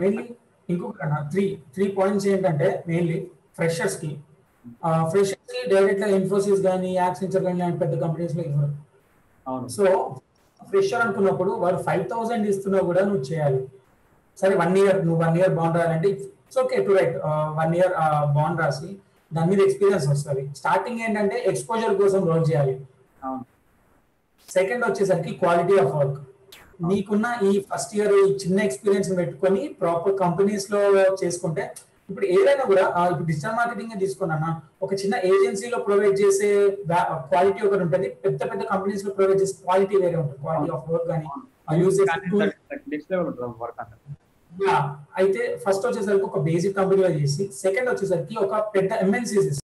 మెయిన్లీ ఇంకొక త్రీ త్రీ పాయింట్స్ ఏంటంటే మెయిన్లీ ఫ్రెషర్స్కి. ఫ్రెషర్స్కి డైరెక్ట్గా ఇన్ఫోసిస్ కానీ యాక్సెంచర్ కానీ లాంటి పెద్ద కంపెనీస్లో ఇవ్వరు. సో ఫ్రెషర్ అనుకున్నప్పుడు వాడు ఫైవ్ థౌసండ్ ఇస్తున్నా కూడా నువ్వు చేయాలి. సరే వన్ ఇయర్ నువ్వు వన్ ఇయర్ బాండ్ రాయాలంటే it's okay to write one year bond రాసి దాని మీద ఎక్స్పీరియన్స్ వస్తుంది. స్టార్టింగ్ ఏంటంటే ఎక్స్పోజర్ కోసం రోల్ చేయాలి. సెకండ్ వచ్చేసరికి క్వాలిటీ ఆఫ్ వర్క్ నీకున్న ఈ ఫస్ట్ ఇయర్ ఈ చిన్న ఎక్స్పీరియన్స్ పెట్టుకొని ప్రాపర్ కంపెనీస్లో చేసుకుంటే ఇప్పుడు ఏదైనా కూడా ఇప్పుడు డిజిటల్ మార్కెటింగ్ తీసుకున్నా ఒక చిన్న ఏజెన్సీలో ప్రొవైడ్ చేసే క్వాలిటీ ఒకటి ఉంటుంది. పెద్ద పెద్ద కంపెనీస్లో ప్రొవైడ్ చేసే క్వాలిటీ వేరే ఉంటుంది. క్వాలిటీ ఆఫ్ వర్క్ కానీ అయితే ఫస్ట్ వచ్చేసరికి ఒక బేసిక్ కంపెనీలో చేసి సెకండ్ వచ్చేసరికి ఒక పెద్ద ఎంఎన్సీస్